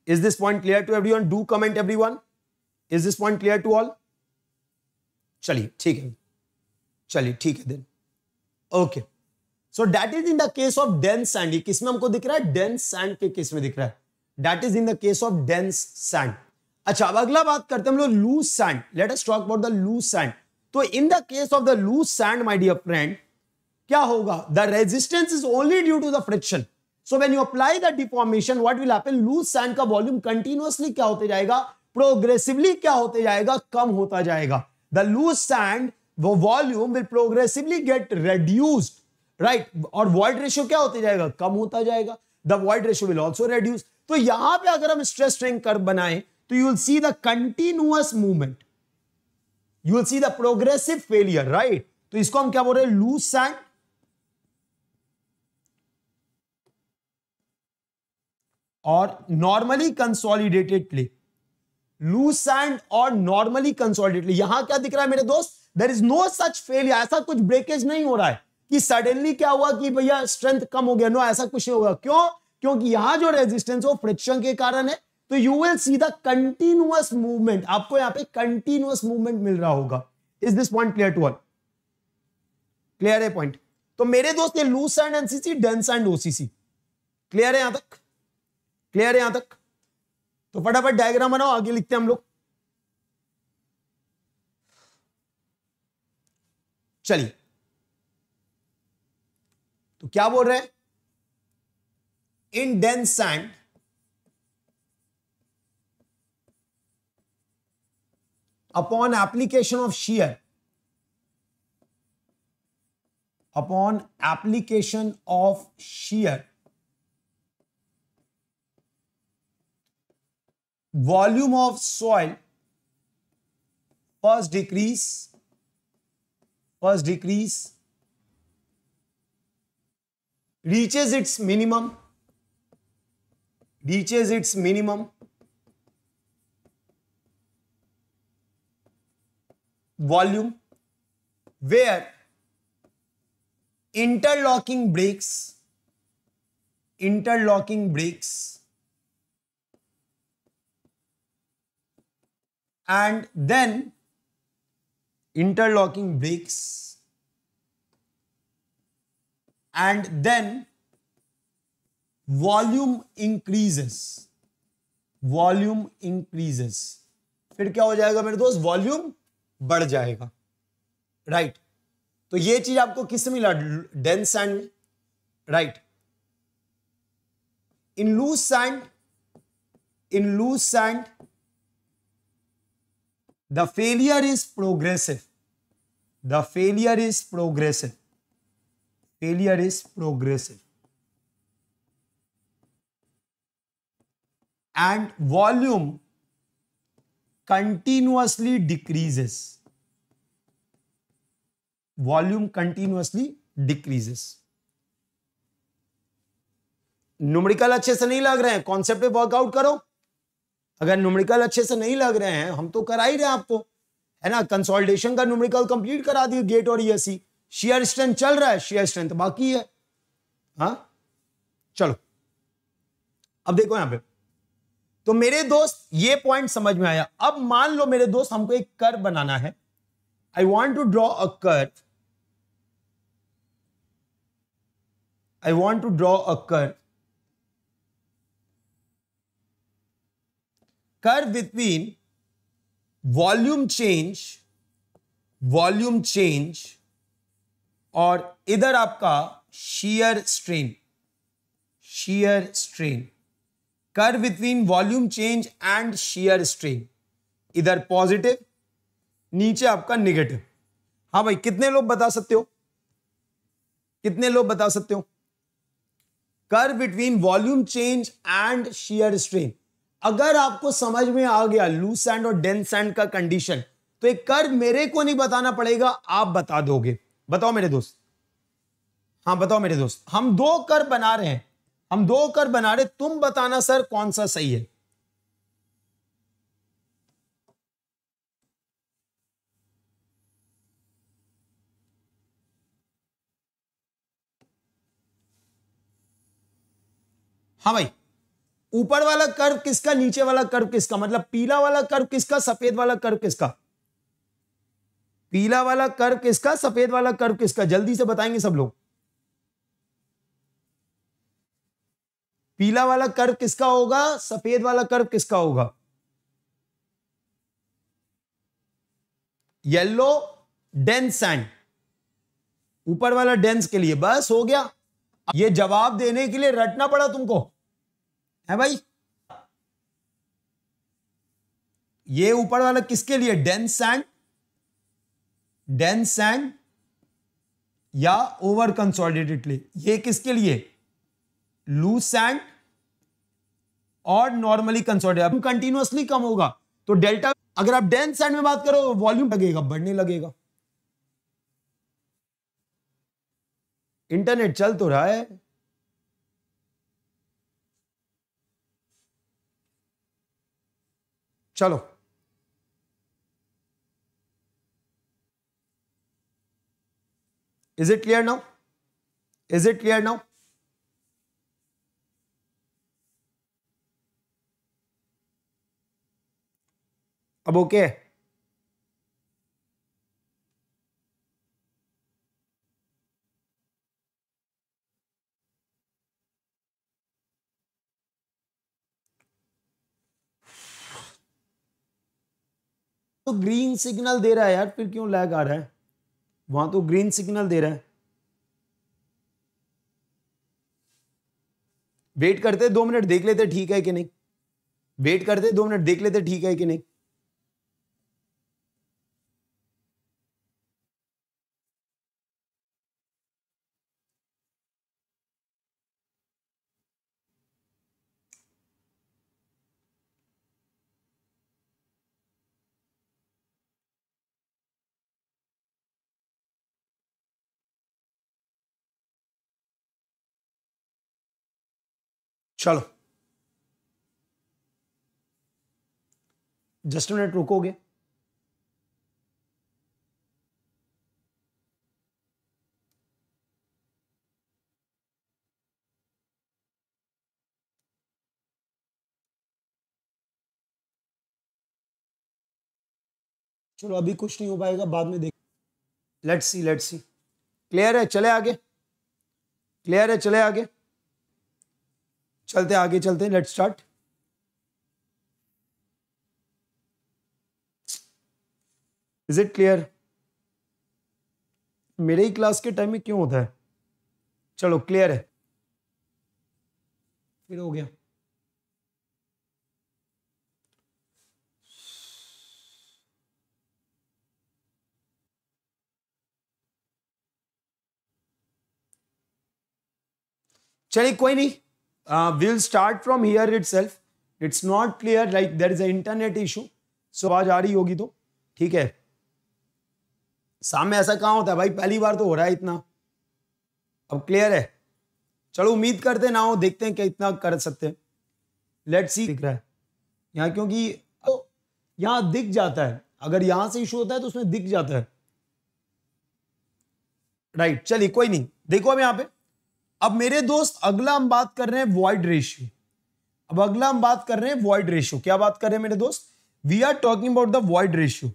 Is this point clear to everyone do comment everyone is this point clear to all चलिए, ठीक है। चलिए, ठीक है then okay so that is in the case of dense sand ये किसमें हमको दिख रहा है? डेंस सैंड के केस में दिख रहा है। That is in the case of dense sand अच्छा अब अगला बात करते हैं हम लोग loose sand let us talk about the loose sand तो in the case of the loose sand my dear friend क्या होगा? The resistance is only due to the friction so when you apply the deformation what will happen loose sand का volume continuously क्या होते जाएगा? Progressively क्या होते जाएगा? कम होता जाएगा. द लूज सैंड वो volume will progressively get reduced right और वॉइड रेशियो क्या होते जाएगा? कम होता जाएगा. The void ratio will also reduce तो यहाँ पे अगर हम स्ट्रेस स्ट्रेन कर बनाए तो you will see the continuous movement you will see the progressive failure right तो इसको हम क्या बोल रहे हैं? लूज सैंड और normally consolidated clay loose sand और नॉर्मली कंसोलिडेटेड यहाँ क्या दिख रहा है मेरे दोस्त? There is no such failure ऐसा कुछ ब्रेकेज नहीं हो रहा है कि सडनली क्या हुआ कि भैया स्ट्रेंथ कम हो गया? नो ऐसा कुछ नहीं होगा। क्यों? क्योंकि यहाँ जो रेजिस्टेंस वो फ्रिक्शन के कारण है। तो you will see the continuous movement आपको यहाँ पे कंटिन्यूअस मूवमेंट मिल रहा होगा। Is this point clear to all clear है पॉइंट तो मेरे दोस्त, ये loose sand NCC dense and OCC clear है यहाँ तक? क्लियर है यहाँ तक? तो फटाफट डायग्राम बनाओ, आगे लिखते हैं हम लोग। चलिए। तो क्या बोल रहे हैं? In dense sand upon application of shear, upon application of shear volume of soil first decrease first decrease reaches its minimum reaches its minimum volume where interlocking breaks interlocking breaks and then interlocking breaks and then volume increases volume increases फिर क्या हो जाएगा मेरे दोस्त volume बढ़ जाएगा right right. तो ये चीज़ आपको किससे मिला dense sand right in loose sand in loose sand the failure is progressive the failure is progressive failure is progressive and volume continuously decreases volume continuously decreases numerical अच्छे से नहीं लग रहे हैं कॉन्सेप्ट वर्कआउट करो अगर न्यूमेरिकल अच्छे से नहीं लग रहे हैं, हम तो करा ही रहे आपको। है ना? कंसोलिडेशन का न्यूमेरिकल कंप्लीट करा दिए गेट और ईएससी शेयर स्ट्रेंथ चल रहा है शेयर स्ट्रेंथ बाकी है। हाँ? चलो। अब देखो यहाँ पे। तो मेरे दोस्त, ये पॉइंट समझ में आया। अब मान लो मेरे दोस्त, हमको एक कर बनाना है। I want to draw a curve I want to draw a curve curve between volume change volume change और इधर आपका shear strain shear strain curve between volume change and shear strain इधर पॉजिटिव नीचे आपका negative हाँ भाई, कितने लोग बता सकते हो? कितने लोग बता सकते हो? Curve between volume change and shear strain अगर आपको समझ में आ गया लूज सैंड और डेंस सैंड का कंडीशन तो एक कर मेरे को नहीं बताना पड़ेगा, आप बता दोगे। बताओ मेरे दोस्त। हाँ बताओ मेरे दोस्त। हम दो कर बना रहे हैं। हम दो कर बना रहे तुम बताना सर कौन सा सही है? हाँ भाई। ऊपर वाला कर्व किसका, नीचे वाला कर्व किसका? मतलब पीला वाला कर्व किसका, सफ़ेद वाला कर्व किसका? पीला वाला कर्व किसका, सफ़ेद वाला कर्व किसका? जल्दी से बताएँगे सब लोग। पीला वाला कर्व किसका होगा, सफ़ेद वाला कर्व किसका होगा? येलो डेंस सैंड ऊपर वाला डेंस के लिए। बस, हो गया। ये जवाब देने के लिए रटना पड़ा तुमको। है भाई? ये ऊपर वाला किसके लिए? डेंस सैंड डेंस सैंड या ओवर कंसोलिडेटेड ये किसके लिए? लूज सैंड और नॉर्मली कंसोलिडेटेड कंटिन्यूसली कम होगा तो डेल्टा अगर आप डेंस सैंड में बात करो वॉल्यूम लगेगा, बढ़ने लगेगा। इंटरनेट चल तो रहा है। चलो Is it clear now? Is it clear now? अब ओके okay. तो ग्रीन सिग्नल दे रहा है यार, फिर क्यों लैग आ रहा है? वहाँ तो ग्रीन सिग्नल दे रहा है। वेट करते दो मिनट, देख लेते ठीक है कि नहीं। वेट करते दो मिनट, देख लेते ठीक है कि नहीं। चलो। जस्ट मिनट रुकोगे? चलो, अभी कुछ नहीं हो पाएगा, बाद में देख। Let's see let's see clear है? चले आगे। क्लियर है? चले आगे। चलते आगे चलते let's start is it clear मेरे ही क्लास के टाइम में क्यों होता है? चलो क्लियर है। फिर हो गया। चलिए, कोई नहीं। Will start from here itself it's not clear like there is internet issue so आवाज़ आ रही होगी तो ठीक है सामने ऐसा कहाँ होता है भाई पहली बार तो हो रहा है इतना अब क्लियर है चलो उम्मीद करते ना हो देखते हैं क्या इतना कर सकते हैं लेट सी दिख रहा है यहाँ क्योंकि तो यहाँ दिख जाता है अगर यहाँ से इशू होता है तो उसमें दिख जाता है राइट चलिए कोई नहीं देखो अब यहाँ पे अब मेरे दोस्त अगला हम बात कर रहे हैं वॉइड रेशियो अब अगला हम बात कर रहे हैं वॉइड रेशियो क्या बात कर रहे हैं मेरे दोस्त? We are talking about the void ratio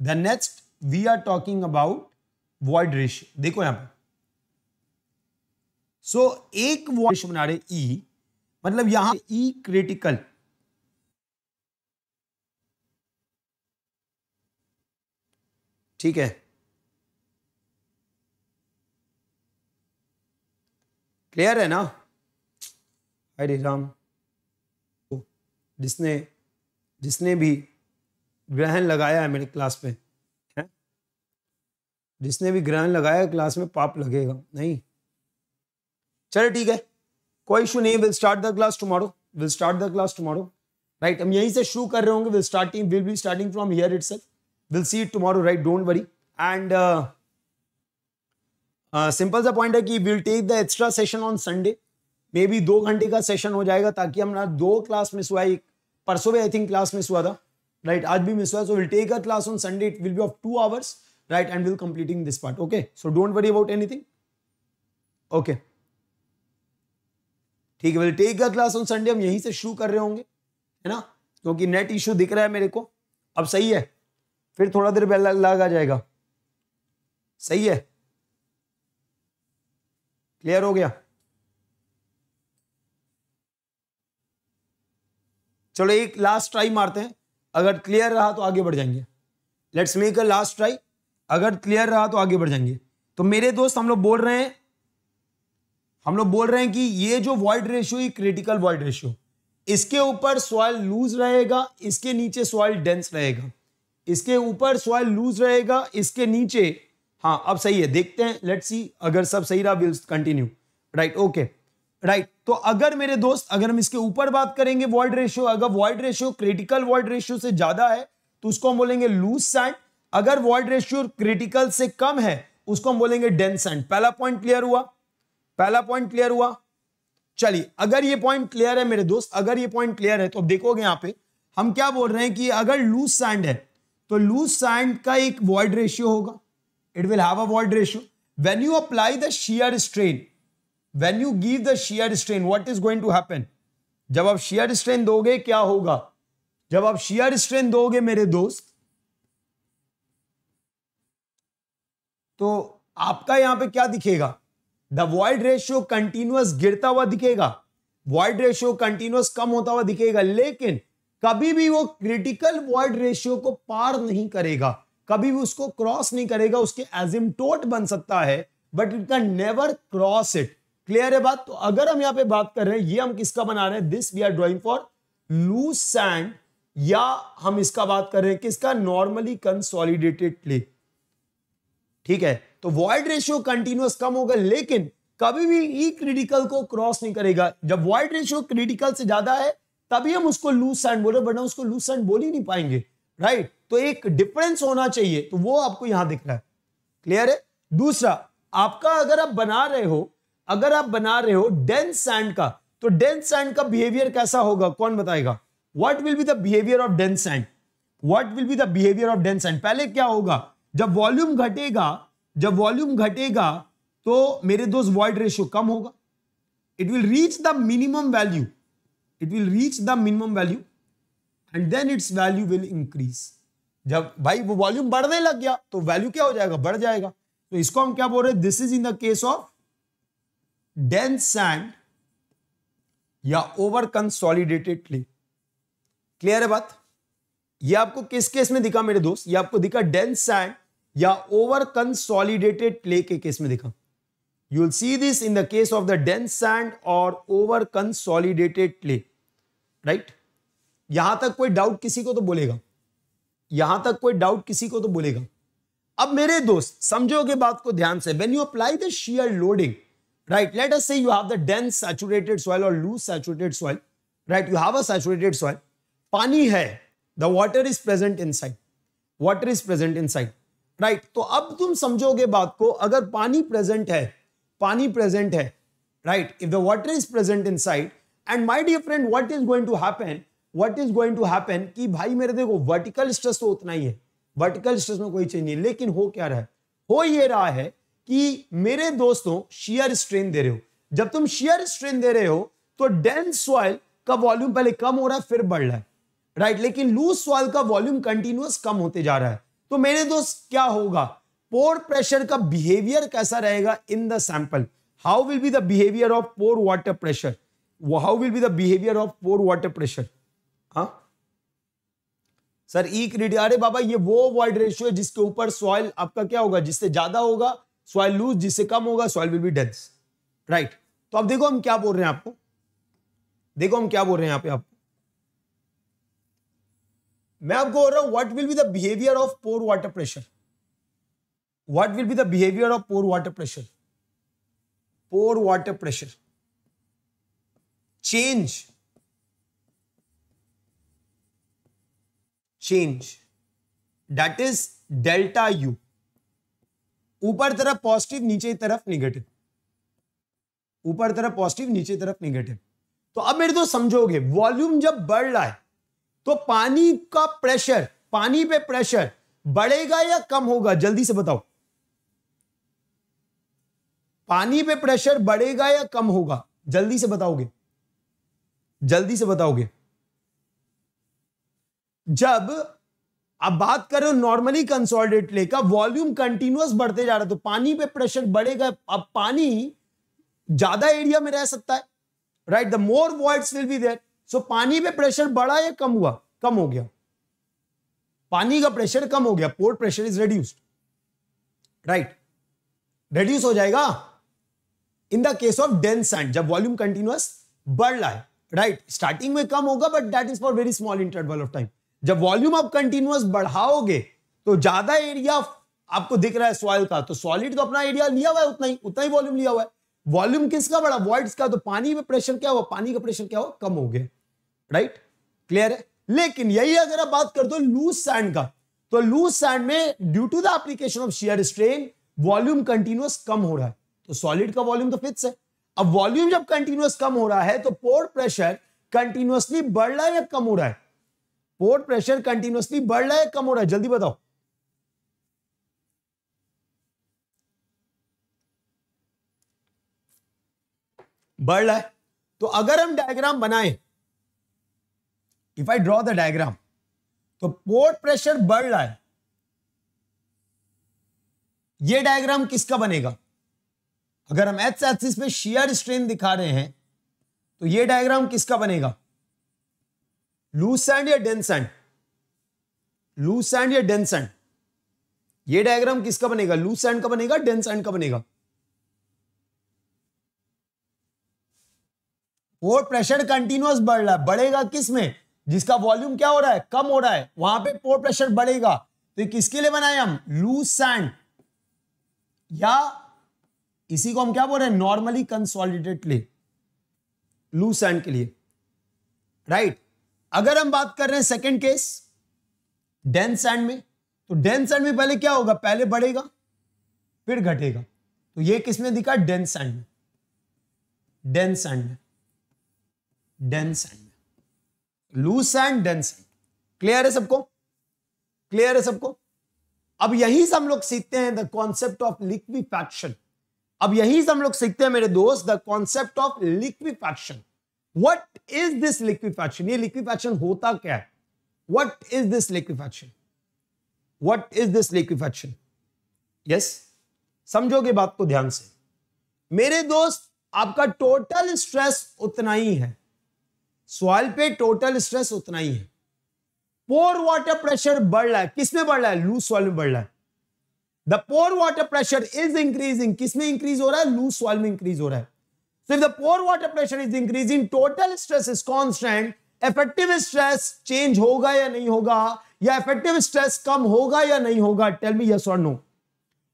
the next we are talking about void ratio देखो यहाँ पर सो एक वॉइड रेशियो बना रहे ई e, मतलब यहाँ ई क्रिटिकल ठीक है? क्लियर है ना? हरे राम तो जिसने जिसने भी ग्रहण लगाया है मेरे क्लास में, है? जिसने भी ग्रहण लगाया क्लास में, पाप लगेगा, नहीं? चलो ठीक है, कोई इशू नहीं will start the class tomorrow will start the class tomorrow right हम यहीं से शुरू कर रहे होंगे will starting will be starting from here itself will see it tomorrow right don't worry and simple सा पॉइंट है कि will take the extra session on Sunday maybe दो घंटे का सेशन हो जाएगा ताकि हम ना दो क्लास मिस हुआ एक परसों भी आई थिंक क्लास मिस हुआ था। राइट right, आज भी मिस हुआ so will take a class on Sunday it will be of two hours right and will completing this part okay so don't worry about anything okay ठीक है will take a class on Sunday हम यहीं से शुरू कर रहे होंगे है ना? क्योंकि नेट इशू दिख रहा है मेरे को। अब सही है। फिर थोड़ा देर पहले लग आ जाएगा। सही है? क्लियर हो गया? चलो एक लास्ट ट्राई मारते हैं। अगर क्लियर रहा तो आगे बढ़ जाएँगे। Let's make a last try अगर क्लियर रहा तो आगे बढ़ जाएँगे। तो मेरे दोस्त हम लोग बोल रहे हैं, हम लोग बोल रहे हैं कि ये जो वॉइड रेशियो ये क्रिटिकल वॉइड रेशियो इसके ऊपर सॉइल लूज रहेगा, इसके नीचे सॉइल डेंस रहेगा। इसके ऊपर सॉइल लूज रहेगा, इसके नीचे हाँ अब सही है, देखते हैं लेट्स सी अगर सब सही रहा will continue right okay right तो अगर मेरे दोस्त, अगर हम इसके ऊपर बात करेंगे वॉइड रेशियो अगर void ratio critical void ratio से ज़्यादा है तो उसको हम बोलेंगे लूज सैंड अगर वॉइड रेशियो क्रिटिकल से कम है, उसको हम बोलेंगे डेंस सैंड पहला पॉइंट क्लियर हुआ? पहला पॉइंट क्लियर हुआ? चलिए, अगर ये पॉइंट क्लियर है मेरे दोस्त, अगर ये पॉइंट क्लियर है तो अब देखोगे यहाँ पे, हम क्या बोल रहे हैं कि अगर लूज सैंड है तो लूज सैंड का एक वॉइड रेशियो होगा। It will have a void ratio. When you apply the shear strain, when you give the shear strain, what is going to happen? जब आप shear strain दोगे क्या होगा जब आप shear strain दोगे मेरे दोस्त तो आपका यहाँ पे क्या दिखेगा द वॉइड रेशियो कंटिन्यूअस गिरता हुआ दिखेगा वॉइड रेशियो कंटिन्यूअस कम होता हुआ दिखेगा लेकिन कभी भी वो क्रिटिकल वॉइड रेशियो को पार नहीं करेगा कभी भी उसको क्रॉस नहीं करेगा, उसके एजिमटोट बन सकता है but it can never cross it clear है बात? तो अगर हम यहाँ पे बात कर रहे हैं, ये हम किसका बना रहे हैं? This we are drawing for loose sand या हम इसका बात कर रहे हैं किसका? नॉर्मली कंसोलिडेटेड क्ले ठीक है? तो वॉइड रेशियो कंटिन्यूस कम होगा, लेकिन कभी भी ई क्रिटिकल को क्रॉस नहीं करेगा। जब वॉइड रेशियो क्रिटिकल से ज़्यादा है, तभी हम उसको लूज सैंड बोले बट उसको लूज सैंड बोल ही नहीं पाएँगे। राइट तो एक डिफरेंस होना चाहिए। तो वो आपको यहाँ दिख रहा है। क्लियर है? दूसरा, आपका अगर आप बना रहे हो, अगर आप बना रहे हो डेंस सैंड का तो डेंस सैंड का बिहेवियर कैसा होगा? कौन बताएगा? What will be the behaviour of dense sand what will be the behaviour of dense sand पहले क्या होगा? जब वॉल्यूम घटेगा, जब वॉल्यूम घटेगा तो मेरे दोस्त वॉइड रेशियो कम होगा। It will reach the minimum value it will reach the minimum value and then its value will increase. जब भाई वो वॉल्यूम बढ़ने लग गया तो वैल्यू क्या हो जाएगा? बढ़ जाएगा। तो इसको हम क्या बोल रहे हैं? This is in the case of dense sand या ओवर कंसोलिडेटेड क्ले क्लियर है बात? ये आपको किस केस में दिखा मेरे दोस्त? ये आपको दिखा डेंस सैंड या ओवर कंसोलिडेटेड क्ले के केस में दिखा। You will see this in the case of the dense sand और ओवर कंसोलिडेटेड क्ले राइट यहाँ तक कोई डाउट किसी को तो बोलेगा। यहाँ तक कोई डाउट किसी को तो बोलेगा। अब मेरे दोस्त, समझोगे बात को ध्यान से। When you apply the shear loading right let us say you have the dense saturated soil और loose saturated soil right you have a saturated soil पानी है the water is present inside water is present inside right तो अब तुम समझोगे बात को, अगर पानी प्रेजेंट है, पानी प्रेजेंट है right if the water is present inside and my dear friend what is going to happen what is going to happen कि भाई मेरे देखो वर्टिकल स्ट्रेस तो उतना ही है। वर्टिकल स्ट्रेस में कोई चेंज नहीं लेकिन हो क्या रहा है? हो ये रहा है कि मेरे दोस्तों शेयर स्ट्रेन दे रहे हो। जब तुम शेयर स्ट्रेन दे रहे हो तो डेंस सॉइल का वॉल्यूम पहले कम हो रहा है, फिर बढ़ रहा है। राइट लेकिन लूज सॉइल का वॉल्यूम कंटिन्यूस कम होते जा रहा है। तो मेरे दोस्त, क्या होगा? पोर प्रेशर का बिहेवियर कैसा रहेगा? In the sample how will be the behaviour of pore water pressure how will be the behaviour of pore water pressure हाँ? सर ई क्रिट अरे बाबा, ये वो वॉइड रेशियो है जिसके ऊपर सॉइल आपका क्या होगा? जिससे ज़्यादा होगा सॉइल लूज जिससे कम होगा soil will be dense right तो अब देखो हम क्या बोल रहे हैं आपको। देखो हम क्या बोल रहे हैं यहाँ पे आपको मैं आपको बोल रहा हूँ what will be the behaviour of pore water pressure what will be the behaviour of pore water pressure pore water pressure change change that is delta u ऊपर तरफ़ पॉजिटिव नीचे तरफ़ निगेटिव ऊपर तरफ़ पॉजिटिव नीचे तरफ़ निगेटिव तो अब मेरे तो समझोगे वॉल्यूम जब बढ़ रहा है तो पानी का प्रेशर पानी पे प्रेशर बढ़ेगा या कम होगा? जल्दी से बताओ. पानी पे प्रेशर बढ़ेगा या कम होगा? जल्दी से बताओगे. जल्दी से बताओगे. जब अब बात करें नॉर्मली कंसोलिडेट ले का वॉल्यूम कंटिन्यूस बढ़ते जा रहा है तो पानी पे प्रेशर बढ़ेगा, अब पानी ज़्यादा एरिया में रह सकता है right the more voids will be there so पानी पे प्रेशर बढ़ा या कम हुआ? कम हो गया। पानी का प्रेशर कम हो गया pore pressure is reduced right reduced हो जाएगा in the case of dense sand जब वॉल्यूम कंटिन्यूस बढ़ रहा है राइट right? स्टार्टिंग में कम होगा but that is for very small interval of time जब वॉल्यूम आप कंटिन्यूस बढ़ाओगे तो ज़्यादा एरिया आपको दिख रहा है सॉइल का तो सॉलिड तो अपना एरिया लिया हुआ है उतना ही उतना ही वॉल्यूम लिया हुआ है। वॉल्यूम किसका बड़ा? वॉइड्स का। तो पानी में प्रेशर क्या हुआ? पानी का प्रेशर क्या हुआ? कम हो गया। राइट? क्लियर है? लेकिन यही अगर आप बात कर दो लूज सैंड का तो लूज सैंड में due to the application of shear strain volume continuous कम हो रहा है। तो सॉलिड का वॉल्यूम तो फिक्स है। अब वॉल्यूम जब कंटिन्यूस कम हो रहा है तो पोर प्रेशर कंटिन्यूसली बढ़ रहा है या कम हो रहा है? पोर्ट प्रेशर कंटिन्यूसली बढ़ रहा है, कम हो रहा है। जल्दी बताओ। बढ़ रहा है। तो अगर हम डायग्राम बनाए if I draw the diagram तो पोर्ट प्रेशर बढ़ रहा है। ये डायग्राम किसका बनेगा? अगर हम एच एक्सिस पे शियर स्ट्रेन दिखा रहे हैं तो ये डायग्राम किसका बनेगा? लूज सैंड या डेंस सैंड लूज सैंड या डेंस सैंड ये डायग्राम किसका बनेगा? लूज सैंड का बनेगा डेंस सैंड का बनेगा? पोर्ट प्रेशर कंटिन्यूस बढ़ रहा है। बढ़ेगा किसमें जिसका वॉल्यूम क्या हो रहा है? कम हो रहा है। वहाँ पे पोर प्रेशर बढ़ेगा। तो किसके लिए बनाए हम? लूज सैंड या इसी को हम क्या बोल रहे हैं? नॉर्मली कंसोलिडेटेड ले। लूज सैंड के लिए। राइट अगर हम बात कर रहे हैं सेकेंड केस डेंस सैंड में तो डेंस सैंड में पहले क्या होगा? पहले बढ़ेगा, फिर घटेगा। तो ये किसमें दिखा? डेंस सैंड में। डेंस सैंड में। डेंस सैंड में। Loose sand dense sand clear है सबको? क्लियर है सबको? अब यही से हम लोग सीखते हैं द कॉन्सेप्ट ऑफ़ लिक्विफैक्शन अब यही से हम लोग सीखते हैं मेरे दोस्त the concept of liquefaction what is this liquefaction ये लिक्विफैक्शन होता क्या है? What is this liquefaction what is this liquefaction yes समझोगे बात को ध्यान से। मेरे दोस्त, आपका टोटल स्ट्रेस उतना ही है। सॉइल पे टोटल स्ट्रेस उतना ही है। पोर वाटर प्रेशर बढ़ रहा है। किसमें बढ़ रहा है? लूज सॉइल में बढ़ रहा है। The pore water pressure is increasing किसमें इंक्रीज हो रहा है? लूज सॉइल में इंक्रीज हो रहा है। So if the pore water pressure is increasing total stress is constant effective stress change होगा या नहीं होगा? या इफ़ेक्टिव स्ट्रेस कम होगा या नहीं होगा? टेल मी यस और नो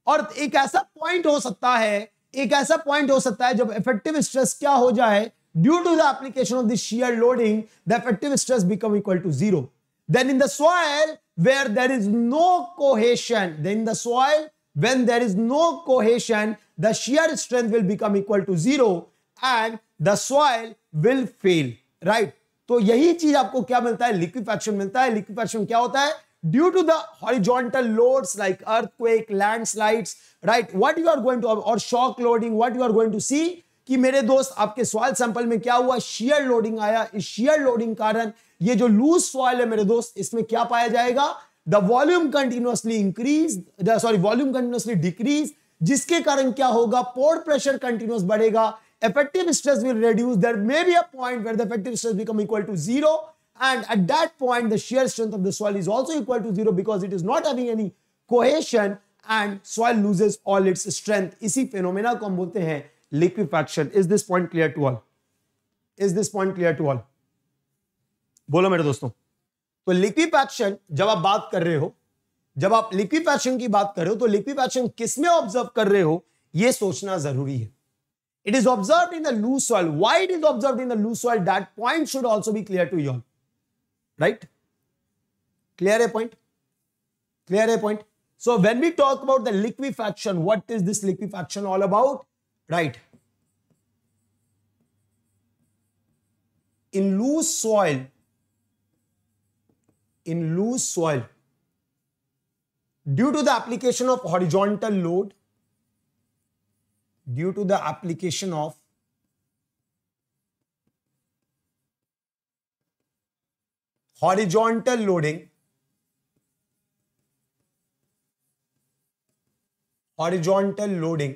और एक ऐसा पॉइंट हो सकता है, एक ऐसा पॉइंट हो सकता है जब इफ़ेक्टिव स्ट्रेस क्या हो जाए? Due to the application of the shear loading the effective stress become equal to zero then in the soil where there is no cohesion, then the soil when there is no cohesion, the shear strength will become equal to zero. And the soil will fail, right? तो यही चीज़ आपको क्या मिलता है? Liquefaction मिलता है। Liquefaction क्या होता है? Due to the horizontal loads like earthquake, landslides, right? What you are going to, or shock loading, what you are going to see? कि मेरे दोस्त, आपके सॉइल सैंपल में क्या हुआ? शेयर लोडिंग आया। इस शेयर लोडिंग कारण ये जो लूज सॉइल है मेरे दोस्त, इसमें क्या पाया जाएगा? The volume continuously increase sorry volume continuously decrease जिसके कारण क्या होगा? पोर प्रेशर कंटिन्यूस बढ़ेगा। Effective stress will reduce there may be a point where the effective stress become equal to zero and at that point the shear strength of the soil is also equal to zero because it is not having any cohesion and soil loses all its strength इसी phenomena को हम बोलते हैं liquefaction is this point clear to all is this point clear to all बोलो मेरे दोस्तों तो liquefaction जब आप बात कर रहे हो जब आप लिक्विफैक्शन की बात कर रहे हो तो लिक्विफैक्शन किसमें ऑब्ज़र्व कर रहे हो यह सोचना ज़रूरी है it is observed in the loose soil. Why it is observed in the loose soil? That point should also be clear to you all. Right? Clear a point? Clear a point? So when we talk about the liquefaction what is this liquefaction all about? Right. In loose soil in loose soil due to the application of horizontal load due to the application of horizontal loading horizontal loading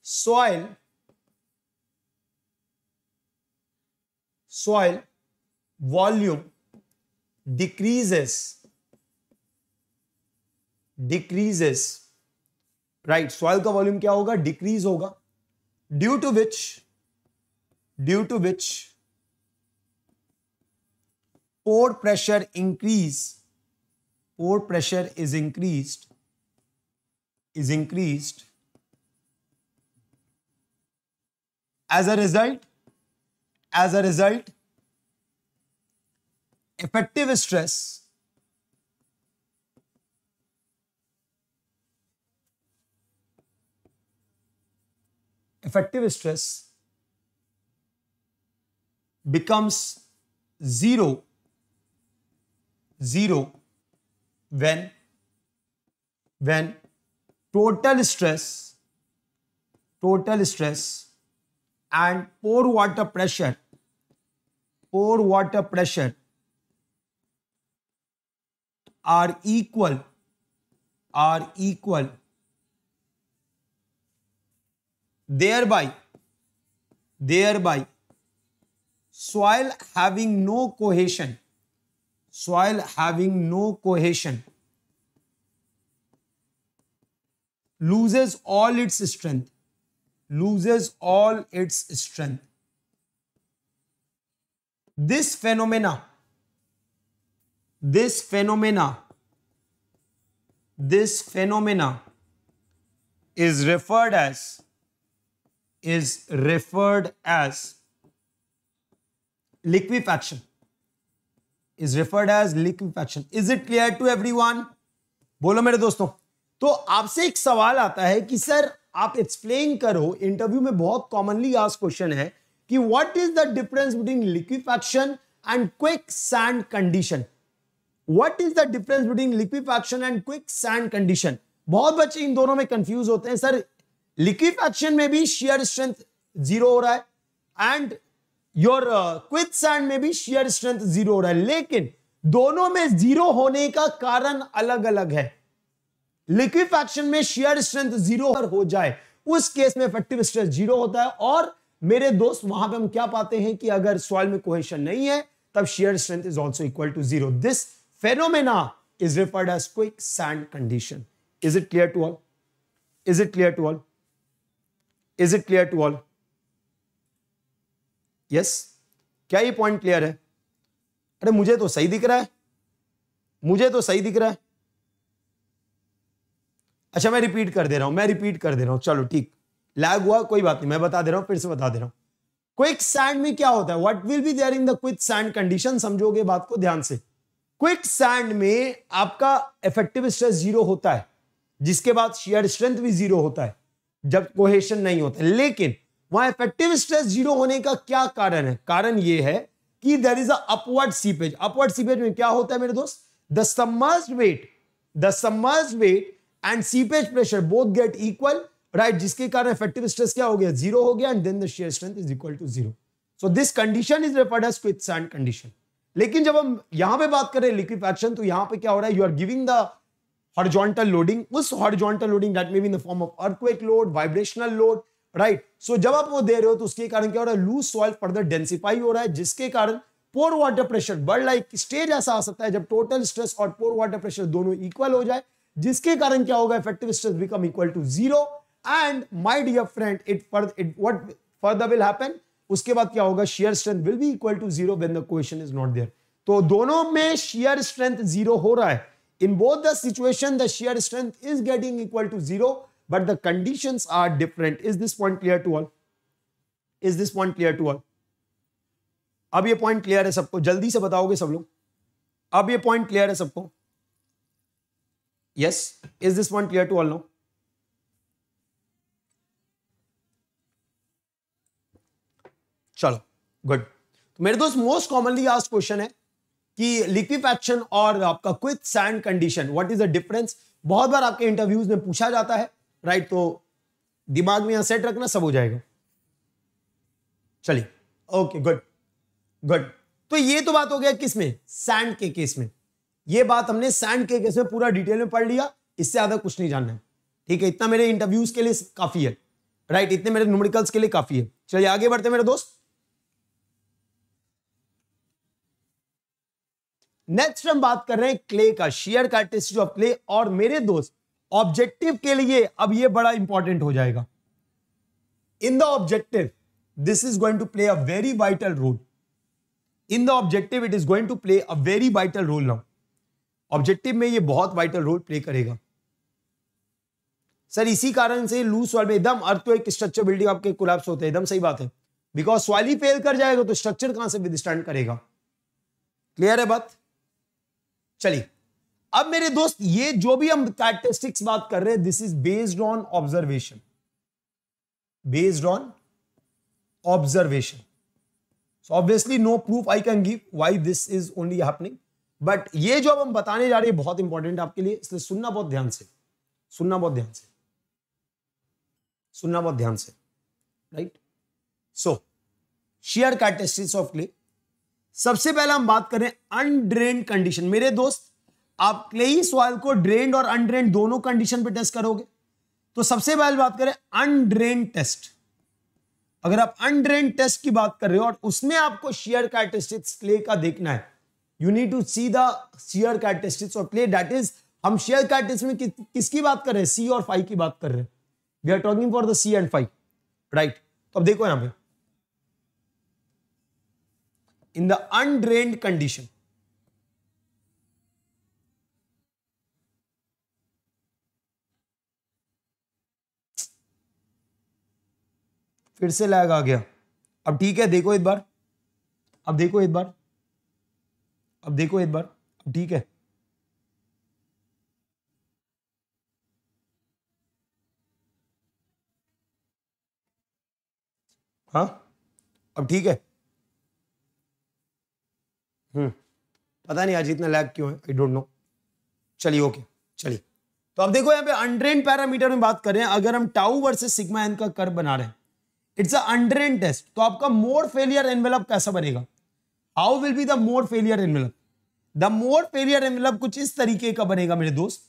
soil soil volume decreases decreases right soil का volume क्या होगा? Decrease होगा। Due to which due to which pore pressure increase pore pressure is increase is increase as a result as a result effective stress effective stress becomes zero zero when when total stress total stress and pore water pressure pore water pressure are equal are equal thereby thereby soil having no cohesion soil having no cohesion loses all its strength loses all its strength. This phenomena this phenomena this phenomena is referred as is referred as liquefaction. Is referred as liquefaction. Is it clear to everyone? बोलो मेरे दोस्तों। तो आपसे एक सवाल आता है कि, सर, आप एक्सप्लेन करो इंटरव्यू में बहुत कॉमनली आज क्वेश्चन है कि what is the difference between liquefaction and quick sand condition what is the difference between liquefaction and quick sand condition बहुत बच्चे इन दोनों में कंफ्यूज होते हैं। सर लिक्विफैक्शन में भी शेयर स्ट्रेंथ ज़ीरो हो रहा है एंड योर क्विथ सैंड में भी शेयर स्ट्रेंथ ज़ीरो हो रहा है। लेकिन दोनों में ज़ीरो होने का कारण अलग अलग है लिक्विफैक्शन में शेयर स्ट्रेंथ ज़ीरो हो जाए, उस केस में इफ़ेक्टिव स्ट्रेस ज़ीरो होता है। और मेरे दोस्त, वहाँ पे हम क्या पाते हैं कि अगर सॉइल में कोहेशन नहीं है, तब shear strength is also equal to zero this phenomena is referred as quick sand condition is it clear to all is it clear to all is it clear to all yes क्या ये point clear है? अरे मुझे तो सही दिख रहा है। मुझे तो सही दिख रहा है। अच्छा मैं रिपीट कर दे रहा हूँ, मैं रिपीट कर दे रहा हूँ। चलो, ठीक। लैग हुआ, कोई बात नहीं, मैं बता दे रहा हूँ, फिर से बता दे रहा हूँ। क्विक सैंड में क्या होता है? What will be there in the quick sand condition समझोगे बात को ध्यान से। क्विक सैंड में आपका इफ़ेक्टिव स्ट्रेस ज़ीरो होता है। जिसके बाद शेयर स्ट्रेंथ भी ज़ीरो होता है। जब कोहेशन नहीं होता। लेकिन वहाँ इफ़ेक्टिव स्ट्रेस ज़ीरो होने का क्या कारण है? कारण यह है कि there is upward seepage upward seepage में क्या होता है मेरे दोस्त? The submerge weight the submerge weight and seepage pressure both get equal right जिसके कारण इफ़ेक्टिव स्ट्रेस क्या हो गया? ज़ीरो हो गया and then the shear strength is equal to zero so this condition is referred as quick sand condition लेकिन जब हम यहाँ पे बात करें लिक्विफैक्शन तो यहाँ पे क्या हो रहा है? You are giving the horizontal loading उस horizontal loading that may be in the form of earthquake load vibrational load right so जब आप वो दे रहे हो तो उसके कारण क्या हो रहा है? लूज सॉइल फर्दर डेंसिफाई हो रहा है, जिसके कारण पोर वाटर प्रेशर रहा है स्टेज ऐसा आ सकता है जब टोटल स्ट्रेस और पोर वाटर प्रेशर दोनों इक्वल हो जाए, जिसके कारण क्या होगा? Effective stress become equal to zero and my dear friend it it what further will happen उसके बाद क्या होगा? Shear strength will be equal to zero when the question is not there तो दोनों में शेयर स्ट्रेंथ ज़ीरो हो रहा है। In both the situation the shear strength is getting equal to zero but the conditions are different is this point clear to all is this point clear to all अब ये point clear है सबको? जल्दी से बताओगे सब लोग। अब ये पॉइंट क्लियर है सबको? Yes? Is this one clear to all now? चलो गुड तो मेरे दोस्त मोस्ट कॉमनली आज क्वेश्चन है कि लिक्विफैक्शन और आपका quick sand condition what is the difference बहुत बार आपके इंटरव्यूज़ में पूछा जाता है राइट? तो दिमाग में यहाँ सेट रखना, सब हो जाएगा। चलिए ओके गुड गुड तो ये तो बात हो गया किसमें सैंड के केस में। ये बात हमने सैंड के केस में पूरा डिटेल में पढ़ लिया, इससे ज़्यादा कुछ नहीं जानना है। ठीक है, इतना मेरे इंटरव्यूज़ के लिए काफ़ी है राइट इतने मेरे न्यूमेरिकल्स के लिए काफ़ी है। चलिए, आगे बढ़ते मेरे दोस्त। नेक्स्ट हम बात कर रहे हैं क्ले का शेयर कैरेक्टरिस्टिक ऑफ़ क्ले और मेरे दोस्त ऑब्जेक्टिव के लिए अब ये बड़ा इंपॉर्टेंट हो जाएगा। In the objective this is going to play a very vital role in the objective it is going to play a very vital role now objective में ये बहुत वाइटल रोल प्ले करेगा। सर इसी कारण से loose soil में एकदम earth तो एक स्ट्रक्चर बिल्डिंग आपके कोलैप्स होते हैं, एकदम सही बात है। बिकॉज़ सॉइल ही फेल कर जाएगा तो स्ट्रक्चर कहाँ से विदस्टैंड करेगा। क्लियर है बात? चलिए, अब मेरे दोस्त, ये जो भी हम कैरेक्टरिस्टिक्स बात कर रहे हैं this is based on observation based on observation so obviously no proof I can give why this is only happening but ये जो अब हम बताने जा रहे हैं, बहुत इंपॉर्टेंट आपके लिए, इसलिए सुनना बहुत ध्यान से। सुनना बहुत ध्यान से। सुनना बहुत ध्यान से। Right so shear characteristics of clay सबसे पहले हम बात करें अनड्रेन कंडीशन मेरे दोस्त आप क्लेई सॉइल को ड्रेन्ड और अनड्रेन्ड दोनों कंडीशन पे टेस्ट करोगे। तो सबसे पहले बात करें अनड्रेन टेस्ट अगर आप अनड्रेन टेस्ट की बात कर रहे हो और उसमें आपको शेयर कैरेक्टरिस्टिक्स क्ले का देखना है you need to see the shear characteristics of clay that is हम शेयर कैरेक्टरिस्टिक्स में कि, किसकी बात कर रहे हैं? सी और फाइव की बात कर रहे हैं। We are talking for the C and phi right तो अब देखो यहाँ पे। इन द अनड्रेन्ड कंडीशन फिर से लैग आ गया। अब ठीक है, देखो एक बार। अब देखो एक बार। अब देखो एक बार। अब ठीक है। हाँ? अब ठीक है। पता नहीं आज इतना लैग क्यों है? आई डोंट नो चलिए ओके चलिए। तो अब देखो यहाँ पे अनड्रेन पैरामीटर में बात कर रहे हैं। अगर हम टाउ वर्सेस सिग्मा एन का कर्व बना रहे हैं इट्स अ अनड्रेन टेस्ट तो आपका मोर फेलियर एनवेलप कैसा बनेगा? How will be the more failure envelope? The Mohr failure envelope कुछ इस तरीके का बनेगा, मेरे दोस्त।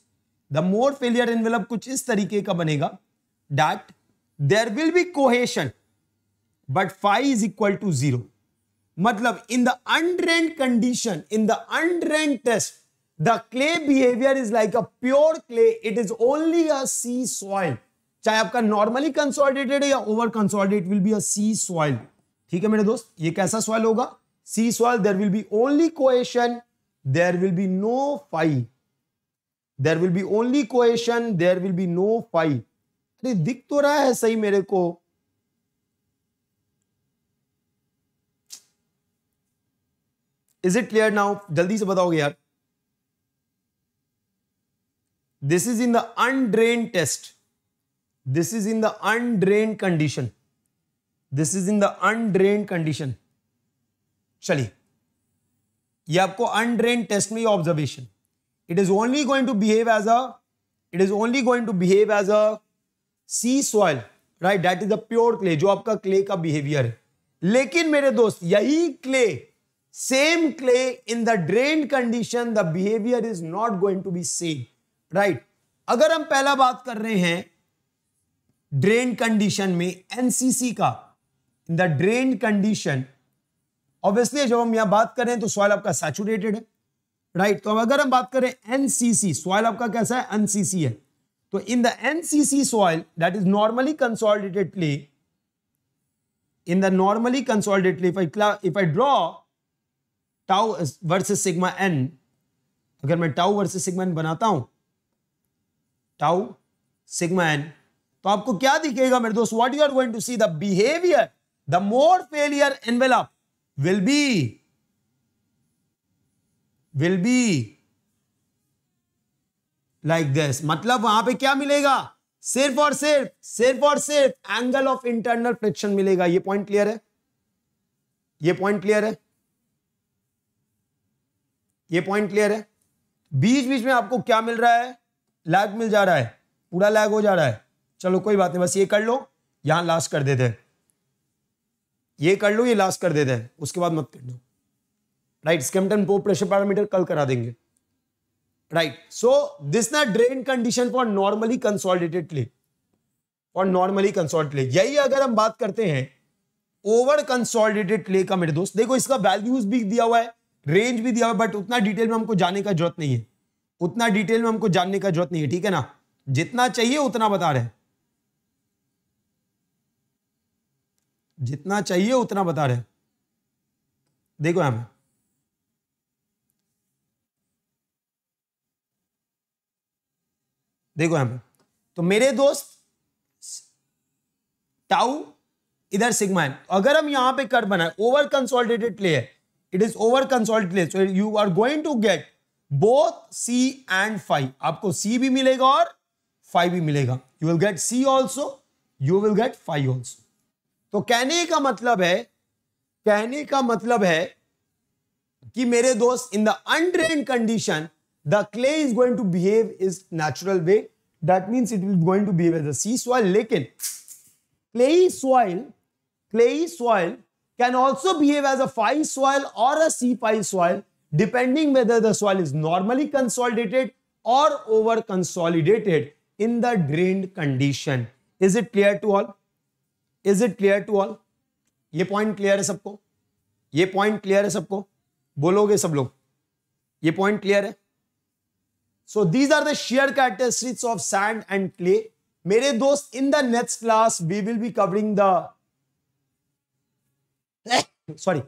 द मोर फेलियर एनवेलप कुछ इस तरीके का बनेगा that there will be cohesion but phi is equal to zero मतलब in the undrained condition in the undrained test the clay behaviour is like a pure clay it is only a C soil चाहे आपका normally consolidated या over consolidate will be a C soil ठीक है मेरे दोस्त? ये कैसा soil होगा? C soil there will be only cohesion there will be no phi there will be only cohesion there will be no phi अरे दिख तो रहा है सही मेरे को। इज़ इट क्लियर नाउ जल्दी से बताओगे यार। This is in the undrained test this is in the undrained condition this is in the undrained condition चलिए। ये आपको अनड्रेन टेस्ट में observation it is only going to behave as a it is only going to behave as a C soil right that is a pure clay जो आपका clay का behaviour है। लेकिन मेरे दोस्त, यही clay same clay in the drain condition the behaviour is not going to be same right अगर हम पहला बात कर रहे हैं ड्रेन कंडीशन में एनसीसी का in the drain condition obviously जब हम यहाँ बात करें तो सॉइल आपका सैचुरेटेड है राइट तो अगर हम बात करें एनसीसी सॉइल आपका कैसा है? एनसीसी है। तो in the NCC soil that is normally consolidated clay in the normally consolidated if I if I draw tau versus sigma n अगर मैं टाउ वर्सेस सिग्मा एन बनाता हूँ टाउ सिग्मा एन तो आपको क्या दिखेगा मेरे दोस्त? What you are going to see the behaviour the Mohr failure envelope will be will be like this मतलब वहाँ पे क्या मिलेगा? सिर्फ़ और सिर्फ़ सिर्फ़ और सिर्फ़ एंगल ऑफ़ इंटरनल फ्रिक्शन मिलेगा। ये पॉइंट क्लियर है? ये पॉइंट क्लियर है? ये पॉइंट क्लियर है? बीच बीच में आपको क्या मिल रहा है? लैग मिल जा रहा है। पूरा लैग हो जा रहा है। चलो, कोई बात नहीं, बस ये कर लो। यहाँ लास्ट कर देते हैं। ये कर लो, ये लास्ट कर देते हैं। उसके बाद मत कर दो राइट स्केम्टन पो प्रेशर पैरामीटर कल करा देंगे। राइट सो दिस ना drain condition for normally consolidated clay for normally consolidated यही अगर हम बात करते हैं ओवर कंसोलिडेटेड क्ले का मेरे दोस्त, देखो इसका वैल्यूज़ भी दिया हुआ है। रेंज भी दिया हुआ बट उतना डिटेल में हमको जानने का ज़रूरत नहीं है। उतना डिटेल में हमको जानने का ज़रूरत नहीं है, ठीक है ना? जितना चाहिए उतना बता रहे जितना चाहिए उतना बता रहे देखो यहाँ देखो पे। तो मेरे दोस्त टाउ इधर सिग्मा है अगर हम यहाँ पे कर बनाए ओवर कंसोलिडेटेड प्ले है it is over consolidated so you are going to get both C and phi आपको सी भी मिलेगा और फाइव भी मिलेगा. You will get C also you will get phi also तो कहने का मतलब है, कहने का मतलब है कि मेरे दोस्त in the undrained condition the clay is going to behave is natural way that means it will going to behave as c soil लेकिन clayey soil clayey soil can also behave as a phi soil or a C phi soil depending whether the soil is normally consolidated or over consolidated in the drained condition. Is it clear to all? Is it clear to all? ये point clear है सबको ये point clear है सबको बोलोगे सब लोग ये पॉइंट क्लियर है so these are the shear characteristics of sand and clay मेरे दोस्त in the next class we will be covering the sorry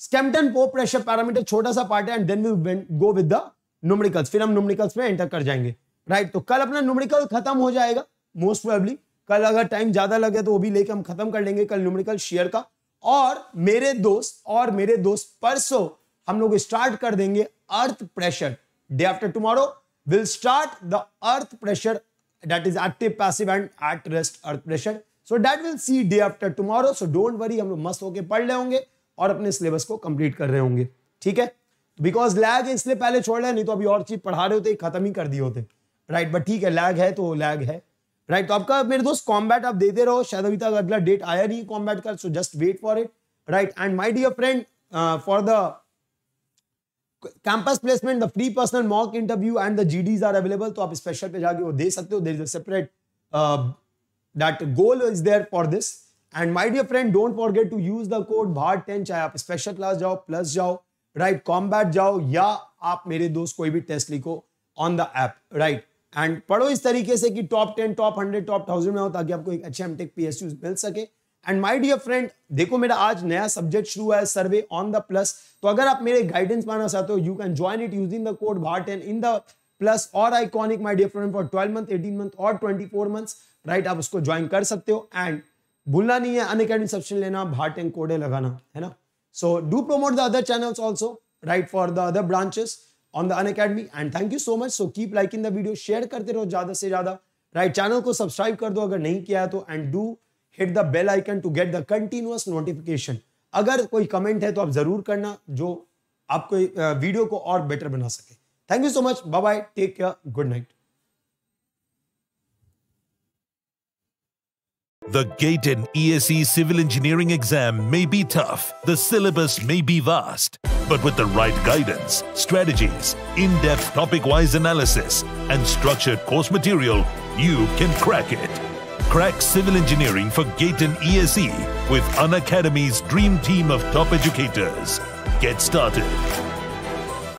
Skempton pore pressure parameter छोटा सा पार्ट है and then we go with the numericals फिर हम numericals में enter कर जाएँगे. Right right? तो कल अपना न्यूमेरिकल खत्म हो जाएगा मोस्ट प्रोबेबली कल अगर टाइम ज़्यादा लगे तो वो भी लेके हम खत्म कर लेंगे कल न्यूमेरिकल शेयर का. और मेरे दोस्त, और मेरे दोस्त परसों हम लोग स्टार्ट कर देंगे earth pressure day after tomorrow will start the earth pressure that is active passive and at rest earth pressure so that will see day after tomorrow so don't worry हम लोग मस्त होके पढ़ रहे होंगे और अपने सिलेबस को कंप्लीट कर रहे होंगे। ठीक है? बिकॉज़ लैग है, इसलिए पहले छोड़ रहे नहीं तो अभी और चीज़ पढ़ा रहे होते खत्म ही कर दिए होते। राइट बट ठीक है लैग है तो लैग है। राइट तो आपका मेरे दोस्त कॉम्बैट आप देते रहो। शायद अभी तक अगला डेट आया नहीं कॉम्बैट का so just wait for it right and my dear friend for the campus placement the free personal mock interview and the GDs are available तो आप स्पेशल पे जाके वो दे सकते हो। There is a separate that goal is there for this and my dear friend don't forget to use the code भार चाहे आप स्पेशल क्लास जाओ प्लस जाओ राइट कॉम्बैट जाओ, या आप मेरे दोस्त कोई भी टेस्ट लिखो on the app right and पढ़ो इस तरीके से कि top ten top hundred top thousand में हो ताकि आपको एक अच्छे एमटेक पीएसयू मिल सके। एंड माय डियर फ्रेंड देखो मेरा आज नया सब्जेक्ट शुरू हुआ है सर्वे ऑन द प्लस तो अगर आप मेरे गाइडेंस पाना चाहते हो you can join it using the code भार टेन इन द प्लस और iconic my dear friend for twelve month eighteen month और ट्वेंटी फोर मंथ्स राइट आप उसको ज्वाइन कर सकते हो एंड भूलना नहीं है अन अकेडमी सब्सक्रिप्शन लेना भार टेन कोडे लगाना, है ना? So do promote the other channels also right for the other branches on the Unacademy and thank you so much so keep liking the video share करते रहो ज़्यादा से ज़्यादा राइट चैनल को सब्सक्राइब कर दो अगर नहीं किया है तो and do hit the bell icon to get the continuous notification अगर कोई कमेंट है तो आप ज़रूर करना जो आपको वीडियो को और बेटर बना सके। Thank you so much bye bye take care good night The GATE and ESE civil engineering exam may be tough, the syllabus may be vast, but with the right guidance, strategies, in-depth topic-wise analysis, and structured course material, you can crack it. Crack civil engineering for GATE and ESE with Unacademy's dream team of top educators. Get started